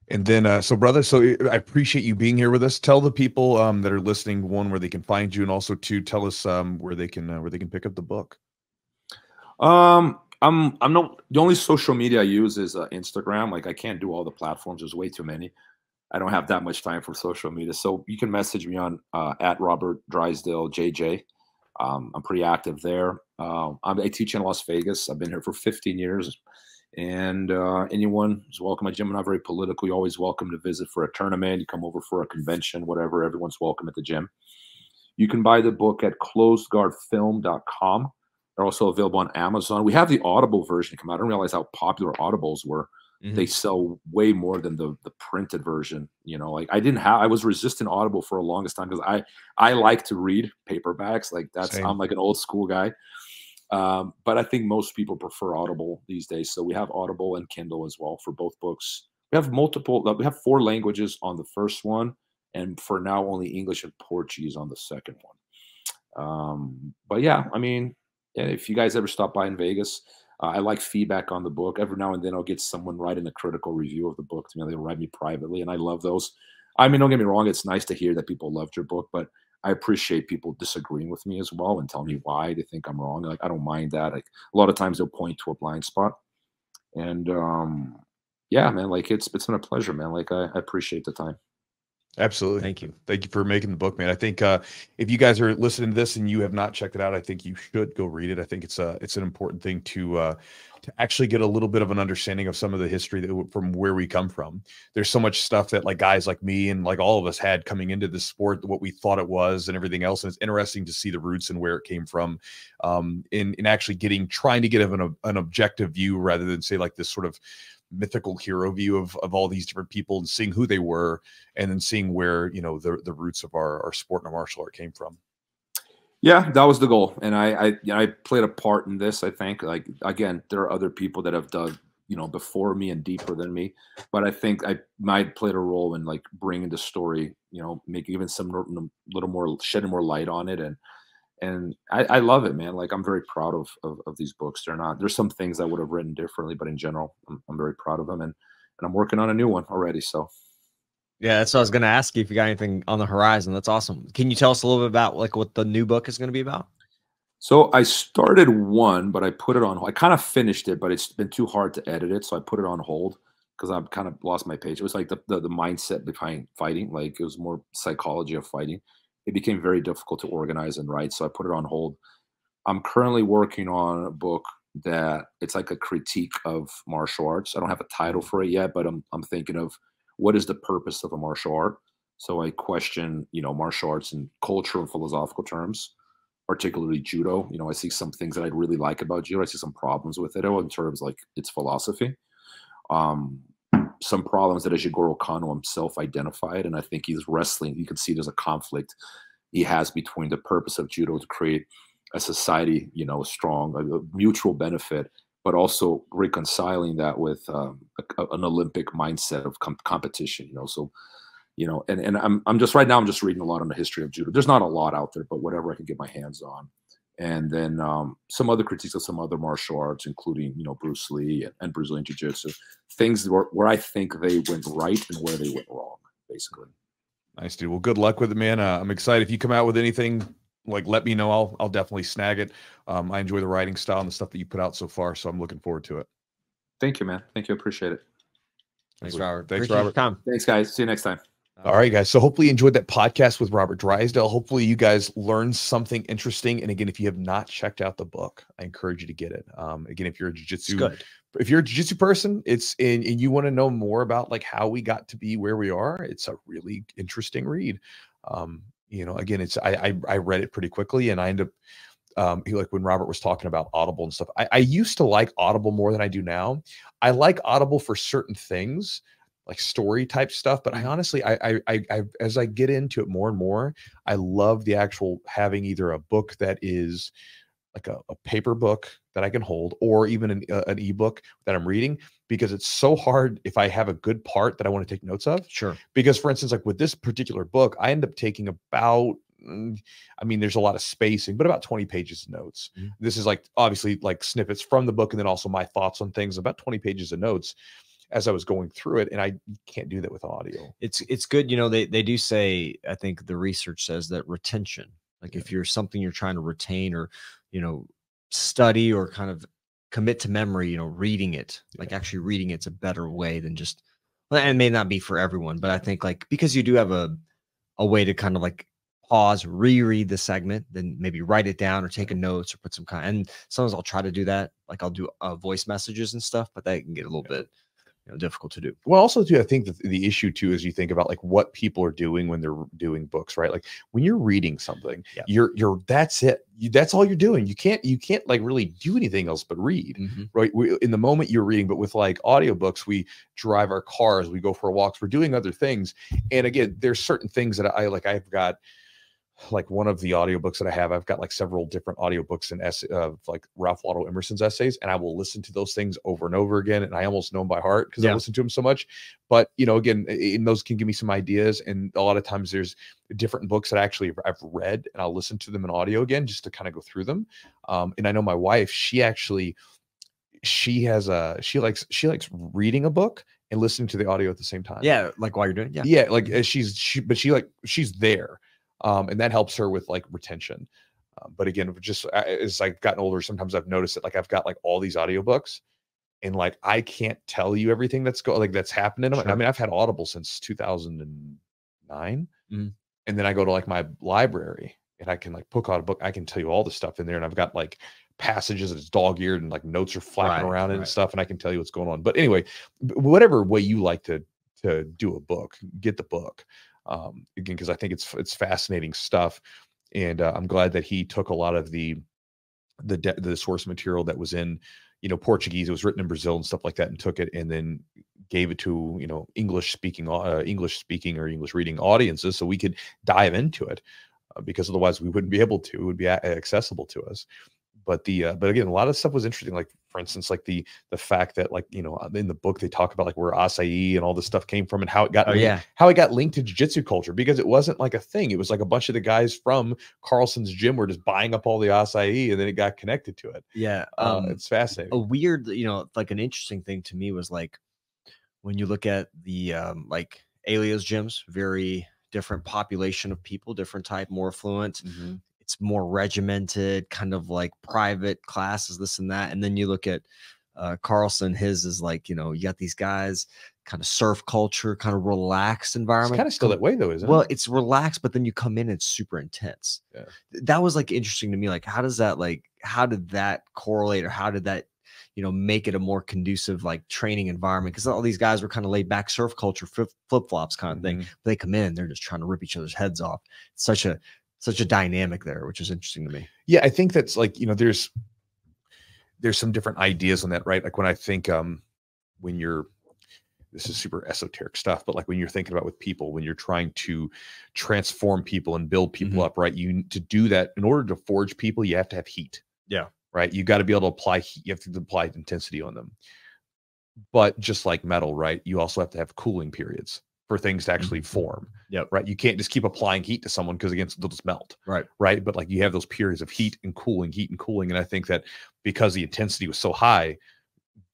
And then uh so brother so i appreciate you being here with us. Tell the people um that are listening one where they can find you and also two tell us um where they can uh, where they can pick up the book. Um I'm I'm not the only social media I use is uh, Instagram. Like I can't do all the platforms. There's way too many. I don't have that much time for social media. So you can message me on uh, at Robert Drysdale JJ. Um, I'm pretty active there. Uh, I teach in Las Vegas. I've been here for 15 years, and uh, anyone is welcome. My gym. I'm not very political. You're always welcome to visit for a tournament. You come over for a convention, whatever. Everyone's welcome at the gym. You can buy the book at closedguardfilm.com. They're also available on Amazon. We have the Audible version come out. I didn't realize how popular Audibles were. Mm-hmm. They sell way more than the the printed version. You know, like I didn't have. I was resistant Audible for a longest time because I I like to read paperbacks. Like that's Same. I'm like an old school guy. Um, but I think most people prefer Audible these days. So we have Audible and Kindle as well for both books. We have multiple. We have four languages on the first one, and for now only English and Portuguese on the second one. Um, but yeah, I mean, if you guys ever stop by in Vegas, uh, I like feedback on the book. Every now and then I'll get someone writing a critical review of the book to me. They'll write me privately, and I love those. I mean, don't get me wrong; it's nice to hear that people loved your book, but I appreciate people disagreeing with me as well and telling me why they think I'm wrong. Like I don't mind that. Like a lot of times they'll point to a blind spot, and um, yeah, man, like it's it's been a pleasure, man. Like I, I appreciate the time. Absolutely. Thank you. Thank you for making the book, man. I think uh, if you guys are listening to this and you have not checked it out, I think you should go read it. I think it's a it's an important thing to uh, to actually get a little bit of an understanding of some of the history that from where we come from. There's so much stuff that like guys like me and like all of us had coming into the sport, what we thought it was, and everything else. And it's interesting to see the roots and where it came from, um, in in actually getting trying to get an an objective view rather than say like this sort of mythical hero view of, of all these different people and seeing who they were and then seeing where you know the, the roots of our, our sport and our martial art came from. Yeah, that was the goal, and I I, I played a part in this. I think. Like again, there are other people that have dug you know before me and deeper than me, but I think I might played a role in like bringing the story, you know, making even some little more shedding more light on it, and and I, I love it, man. Like I'm very proud of, of, of these books. They're not there's some things I would have written differently, but in general, I'm, I'm very proud of them, and and I'm working on a new one already. So yeah, that's what I was going to ask you if you got anything on the horizon. That's awesome. Can you tell us a little bit about like what the new book is going to be about? So I started one, but I put it on. I kind of finished it, but it's been too hard to edit it, so I put it on hold because I've kind of lost my page. It was like the, the, the mindset behind fighting, like it was more psychology of fighting. It became very difficult to organize and write, so I put it on hold. I'm currently working on a book that it's like a critique of martial arts. I don't have a title for it yet, but I'm I'm thinking of what is the purpose of a martial art? So I question, you know, martial arts in cultural and philosophical terms, particularly judo. You know, I see some things that I'd really like about judo. I see some problems with it in terms like its philosophy. Um, some problems that Jigoro Kano himself identified, and I think he's wrestling. You can see there's a conflict he has between the purpose of judo to create a society, you know, strong, a, mutual benefit, but also reconciling that with um, a, an Olympic mindset of com competition. You know, so you know, and and I'm I'm just right now I'm just reading a lot on the history of judo. There's not a lot out there, but whatever I can get my hands on. And then um, some other critiques of some other martial arts, including you know Bruce Lee and, and Brazilian Jiu Jitsu, things where, where I think they went right and where they went wrong, basically. Nice, dude. Well, good luck with it, man. Uh, I'm excited. If you come out with anything like let me know. I'll I'll definitely snag it. Um, I enjoy the writing style and the stuff that you put out so far, so I'm looking forward to it. Thank you, man. Thank you. Appreciate it. Thanks, Robert. Thanks, Appreciate Robert. Thanks, guys. See you next time. All right, guys. So hopefully you enjoyed that podcast with Robert Drysdale. Hopefully you guys learned something interesting. And again, if you have not checked out the book, I encourage you to get it. Um, again, if you're a jiu-jitsu, if you're a jiu-jitsu person, it's and, and you want to know more about like how we got to be where we are, it's a really interesting read. Um, you know, again, it's I, I I, read it pretty quickly, and I end up um, he, like when Robert was talking about Audible and stuff. I, I used to like Audible more than I do now. I like Audible for certain things, like story type stuff. But I mm-hmm. honestly, I, I, I, as I get into it more and more, I love the actual having either a book that is like a, a paper book that I can hold, or even an, uh, an ebook that I'm reading, because it's so hard if I have a good part that I want to take notes of. Sure. Because, for instance, like with this particular book, I end up taking about mm, I mean, there's a lot of spacing, but about 20 pages of notes. Mm-hmm. This is like obviously like snippets from the book and then also my thoughts on things, about 20 pages of notes as I was going through it. And I can't do that with audio. It's it's good. You know, they they do say, I think the research says that retention, like yeah. if you're something you're trying to retain or you know, study or kind of commit to memory, you know, reading it, yeah. like actually reading it's a better way than just, and it may not be for everyone, but I think like because you do have a, a way to kind of like pause, reread the segment, then maybe write it down or take a notes or put some kind. And sometimes I'll try to do that. Like I'll do uh, voice messages and stuff, but that can get a little yeah. bit know, difficult to do. Well, also too, I think the, the issue too is you think about like what people are doing when they're doing books, right? Like when you're reading something, yeah. you're you're that's it. You, that's all you're doing. You can't you can't like really do anything else but read, mm-hmm. right? We, in the moment you're reading, but with like audiobooks, we drive our cars, we go for walks, we're doing other things. And again, there's certain things that I like. I've got like one of the audiobooks that I have, I've got like several different audiobooks and ess- of like Ralph Waldo Emerson's essays, and I will listen to those things over and over again. And I almost know them by heart because yeah. I listen to them so much. But you know, again, and those can give me some ideas. And a lot of times there's different books that I actually I've read and I'll listen to them in audio again just to kind of go through them. Um, and I know my wife, she actually she has a she likes she likes reading a book and listening to the audio at the same time. Yeah, like while you're doing it. Yeah. Yeah, like mm-hmm. she's she but she like she's there um, and that helps her with like retention. Uh, but again, just uh, as I've gotten older, sometimes I've noticed that like I've got like all these audiobooks and like I can't tell you everything that's go like that's happening. Sure. I mean, I've had Audible since 2009, mm. and then I go to like my library and I can like book out a book. I can tell you all the stuff in there, and I've got like passages that's dog eared and like notes are flapping right, around right. and stuff, and I can tell you what's going on. But anyway, whatever way you like to to do a book, get the book um, again because I think it's it's fascinating stuff, and uh, I'm glad that he took a lot of the the de- the source material that was in you know Portuguese, it was written in Brazil and stuff like that, and took it and then gave it to you know English speaking uh, English speaking or English reading audiences so we could dive into it. uh, because otherwise we wouldn't be able to. It would be a- accessible to us. But the uh, but again, a lot of stuff was interesting. Like for instance, like the the fact that like you know uh, in the book they talk about like where acai and all this stuff came from and how it got Oh yeah, how it got linked to jiu-jitsu culture because it wasn't like a thing. It was like a bunch of the guys from Carlson's gym were just buying up all the acai and then it got connected to it. yeah. Uh, Um, it's fascinating. a weird, you know, like an interesting thing to me was like when you look at the um like Helio's gyms, very different population of people, different type, more affluent. Mhm. It's more regimented, kind of like private classes, this and that. And then you look at uh Carlson, his is like, you know, you got these guys, kind of surf culture, kind of relaxed environment. It's kind of still that way though, isn't well, it? Well, it's relaxed, but then you come in, it's super intense. Yeah. That was like interesting to me. Like, how does that like how did that correlate or how did that, you know, make it a more conducive like training environment? Because all these guys were kind of laid back surf culture, flip flops kind of thing. Mhm. But they come in, they're just trying to rip each other's heads off. It's such a such a dynamic there, which is interesting to me. Yeah, I think that's like, you know, there's there's some different ideas on that, right? Like when I think um when you're this is super esoteric stuff, but like when you're thinking about with people, when you're trying to transform people and build people Mhm. up, right? You to do that in order to forge people, you have to have heat. Yeah. Right. You got to be able to apply heat, you have to apply intensity on them. But just like metal, right? You also have to have cooling periods for things to actually Mhm. form. Yep. Right. You can't just keep applying heat to someone because again, they'll just melt Right. right? But like you have those periods of heat and cooling, heat and cooling. And I think that because the intensity was so high,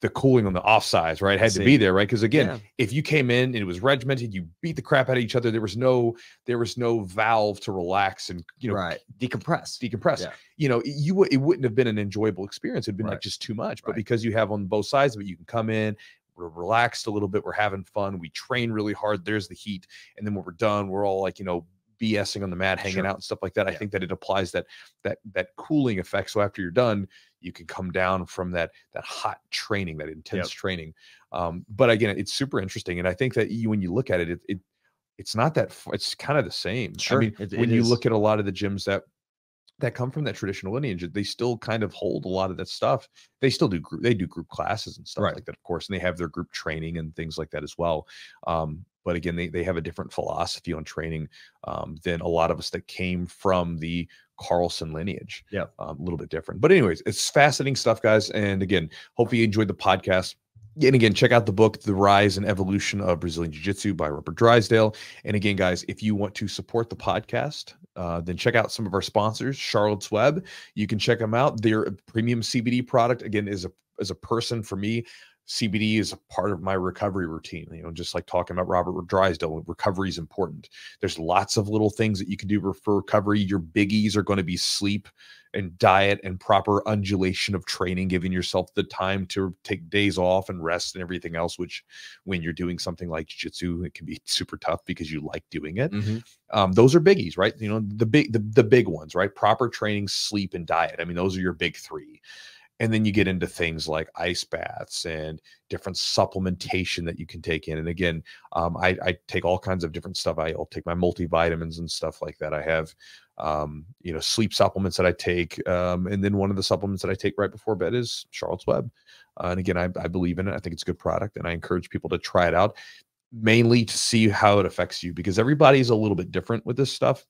the cooling on the offsides, right, had to be there, right? Because again, Yeah. if you came in and it was regimented, you beat the crap out of each other. There was no, there was no valve to relax and you know right. Decompress. decompress. Yeah. You know, you it wouldn't have been an enjoyable experience. It'd been like just too much. But Right. because you have on both sides of it, you can come in. We're relaxed a little bit. We're having fun. We train really hard. There's the heat, and then when we're done, we're all like you know BSing on the mat, hanging Sure. out and stuff like that. I think that it applies that that that cooling effect. So after you're done, you can come down from that that hot training, that intense training. Um, but again, it's super interesting, and I think that you, when you look at it, it, it it's not that it's kind of the same. Sure, I mean, it- when it you look at a lot of the gyms that that come from that traditional lineage, they still kind of hold a lot of that stuff. They still do group, they do group classes and stuff Right. like that, of course, and they have their group training and things like that as well. Um, but again, they, they have a different philosophy on training um, than a lot of us that came from the Carlson lineage. yeah Um, a little bit different. But anyways, it's fascinating stuff, guys. And again, hopefully you enjoyed the podcast. And again, check out the book, The Rise and Evolution of Brazilian Jiu Jitsu by Robert Drysdale. And again, guys, if you want to support the podcast, uh, then check out some of our sponsors, Charlotte's Web. You can check them out. Their premium CBD product, again, is a as a person for me. CBD is a part of my recovery routine. You know, just like talking about Robert Drysdale, recovery is important. There's lots of little things that you can do for recovery. Your biggies are going to be sleep and diet and proper undulation of training, giving yourself the time to take days off and rest and everything else, which when you're doing something like jiu-jitsu, it can be super tough because you like doing it. Mhm. Um, those are biggies, right? You know, the big the, the big ones, right? Proper training, sleep, and diet. I mean, those are your big three. And then you get into things like ice baths and different supplementation that you can take in. And again, um, I, I take all kinds of different stuff. I, will take my multivitamins and stuff like that. I have, um, you know, sleep supplements that I take. Um, and then one of the supplements that I take right before bed is Charlotte's Web. Uh, and again, I, I believe in it. I think it's a good product, and I encourage people to try it out, mainly to see how it affects you because everybody's a little bit different with this stuff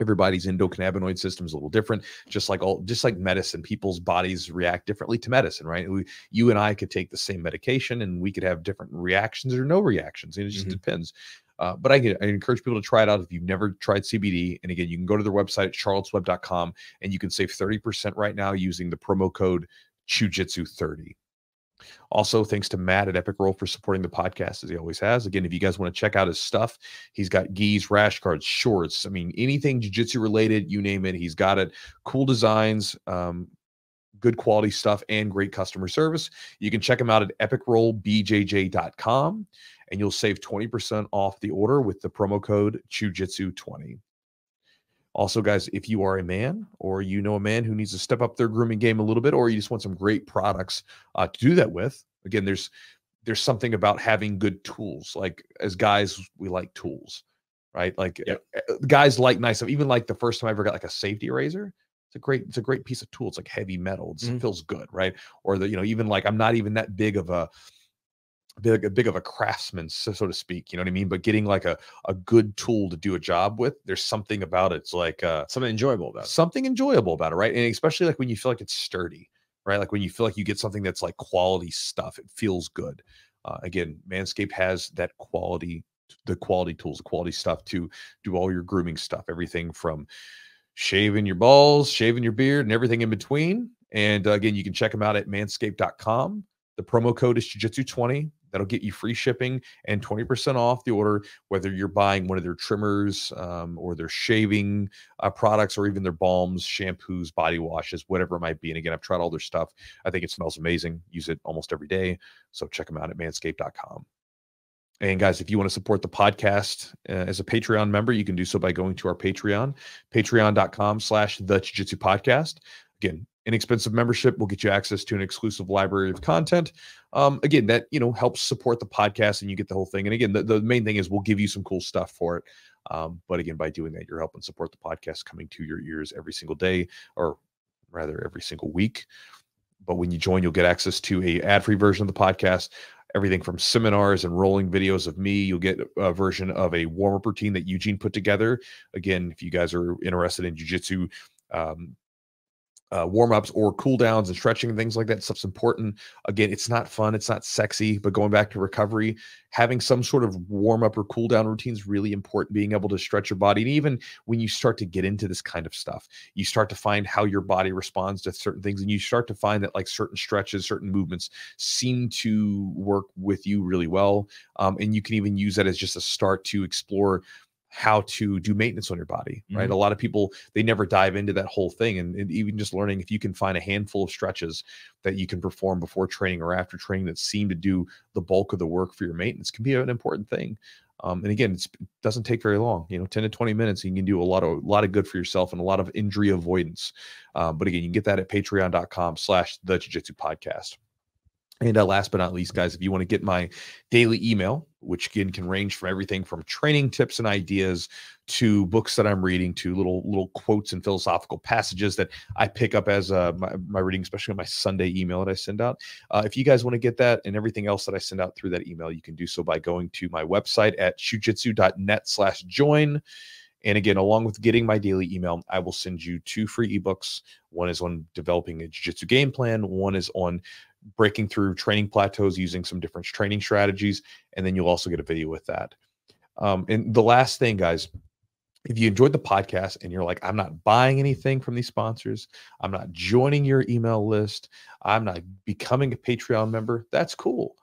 everybody's endocannabinoid system is a little different just like all just like medicine people's bodies react differently to medicine right we, you and i could take the same medication and we could have different reactions or no reactions and it just Mhm. depends uh, but I, get- I encourage people to try it out if you've never tried cbd and again you can go to their website at charlottesweb.com and you can save 30% right now using the promo code chewjitsu30 also, thanks to Matt at Epic Roll for supporting the podcast as he always has. Again, if you guys want to check out his stuff, he's got gis, rash guards, shorts. I mean, anything jiu-jitsu related, you name it, he's got it. Cool designs, um, good quality stuff, and great customer service. You can check him out at epicrollbjj.com and you'll save 20% off the order with the promo code Chewjitsu20. Also, guys, if you are a man or you know a man who needs to step up their grooming game a little bit, or you just want some great products uh, to do that with, again, there's there's something about having good tools. Like as guys, we like tools, right? Like Yep. uh, uh, guys like nice stuff. Even like the first time I ever got like a safety razor, it's a great it's a great piece of tool. It's like heavy metal. It's, It Mhm. feels good, right? Or the you know even like I'm not even that big of a big, a big of a craftsman, so, so to speak. You know what I mean? But getting like a a good tool to do a job with, there's something about it. It's like uh, something enjoyable about it. something enjoyable about it, right? And especially like when you feel like it's sturdy, right? Like when you feel like you get something that's like quality stuff, it feels good. Uh, again, Manscaped has that quality, the quality tools, the quality stuff to do all your grooming stuff, everything from shaving your balls, shaving your beard, and everything in between. And uh, again, you can check them out at manscaped.com. The promo code is Chewjitsu20. That'll get you free shipping and 20% off the order, whether you're buying one of their trimmers um, or their shaving uh, products or even their balms, shampoos, body washes, whatever it might be. And again, I've tried all their stuff. I think it smells amazing. Use it almost every day. So check them out at manscaped.com. And guys, if you want to support the podcast uh, as a Patreon member, you can do so by going to our Patreon, patreon.com slash the Chewjitsu podcast. Again, inexpensive membership will get you access to an exclusive library of content. Um, again, that you know helps support the podcast and you get the whole thing. And again, the, the main thing is we'll give you some cool stuff for it. Um, but again, by doing that, you're helping support the podcast coming to your ears every single day, or rather every single week. But when you join, you'll get access to a ad-free version of the podcast everything from seminars and rolling videos of me. You'll get a version of a warm up routine that Eugene put together. Again, if you guys are interested in jujitsu, um, uh, warm ups or cool downs and stretching and things like that. Stuff's important. Again, it's not fun, it's not sexy, but going back to recovery, having some sort of warm up or cool down routine is really important. Being able to stretch your body. And even when you start to get into this kind of stuff, you start to find how your body responds to certain things. And you start to find that like certain stretches, certain movements seem to work with you really well. Um, and you can even use that as just a start to explore how to do maintenance on your body right? Mm-hmm. a lot of people they never dive into that whole thing and, and, even just learning if you can find a handful of stretches that you can perform before training or after training that seem to do the bulk of the work for your maintenance can be an important thing. Um, and again it doesn't take very long you know 10 to 20 minutes and you can do a lot of a lot of good for yourself and a lot of injury avoidance. Um, but again you can get that at patreon.com slash the chewjitsu podcast and uh, last but not least, guys, if you want to get my daily email, which again can range from everything from training tips and ideas to books that I'm reading to little little quotes and philosophical passages that I pick up as uh, my, my reading, especially on my Sunday email that I send out. Uh, if you guys want to get that and everything else that I send out through that email, you can do so by going to my website at chewjitsu.net slash join. And again, along with getting my daily email, I will send you two free ebooks. One is on developing a jiu-jitsu game plan. One is on breaking through training plateaus using some different training strategies. And then you'll also get a video with that. Um, and the last thing, guys, if you enjoyed the podcast and you're like, I'm not buying anything from these sponsors, I'm not joining your email list, I'm not becoming a Patreon member, that's cool.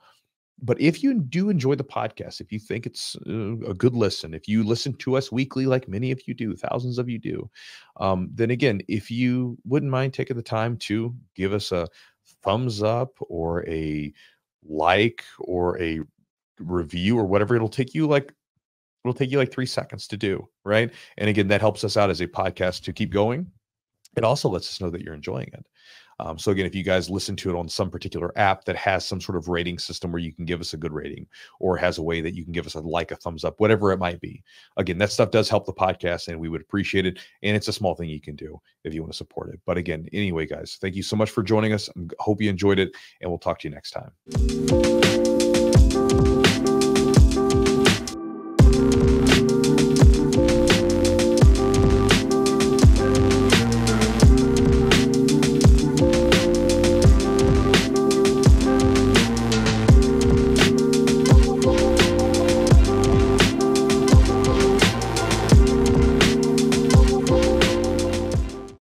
But if you do enjoy the podcast, if you think it's uh, a good listen, if you listen to us weekly, like many of you do, thousands of you do, um, then again, if you wouldn't mind taking the time to give us a thumbs up or a like or a review or whatever it'll take you like it'll take you like three seconds to do right? And again that helps us out as a podcast to keep going. It also lets us know that you're enjoying it um, so again, if you guys listen to it on some particular app that has some sort of rating system where you can give us a good rating or has a way that you can give us a like, a thumbs up, whatever it might be. Again, that stuff does help the podcast and we would appreciate it. And it's a small thing you can do if you want to support it. But again, anyway, guys, thank you so much for joining us. I hope you enjoyed it and we'll talk to you next time.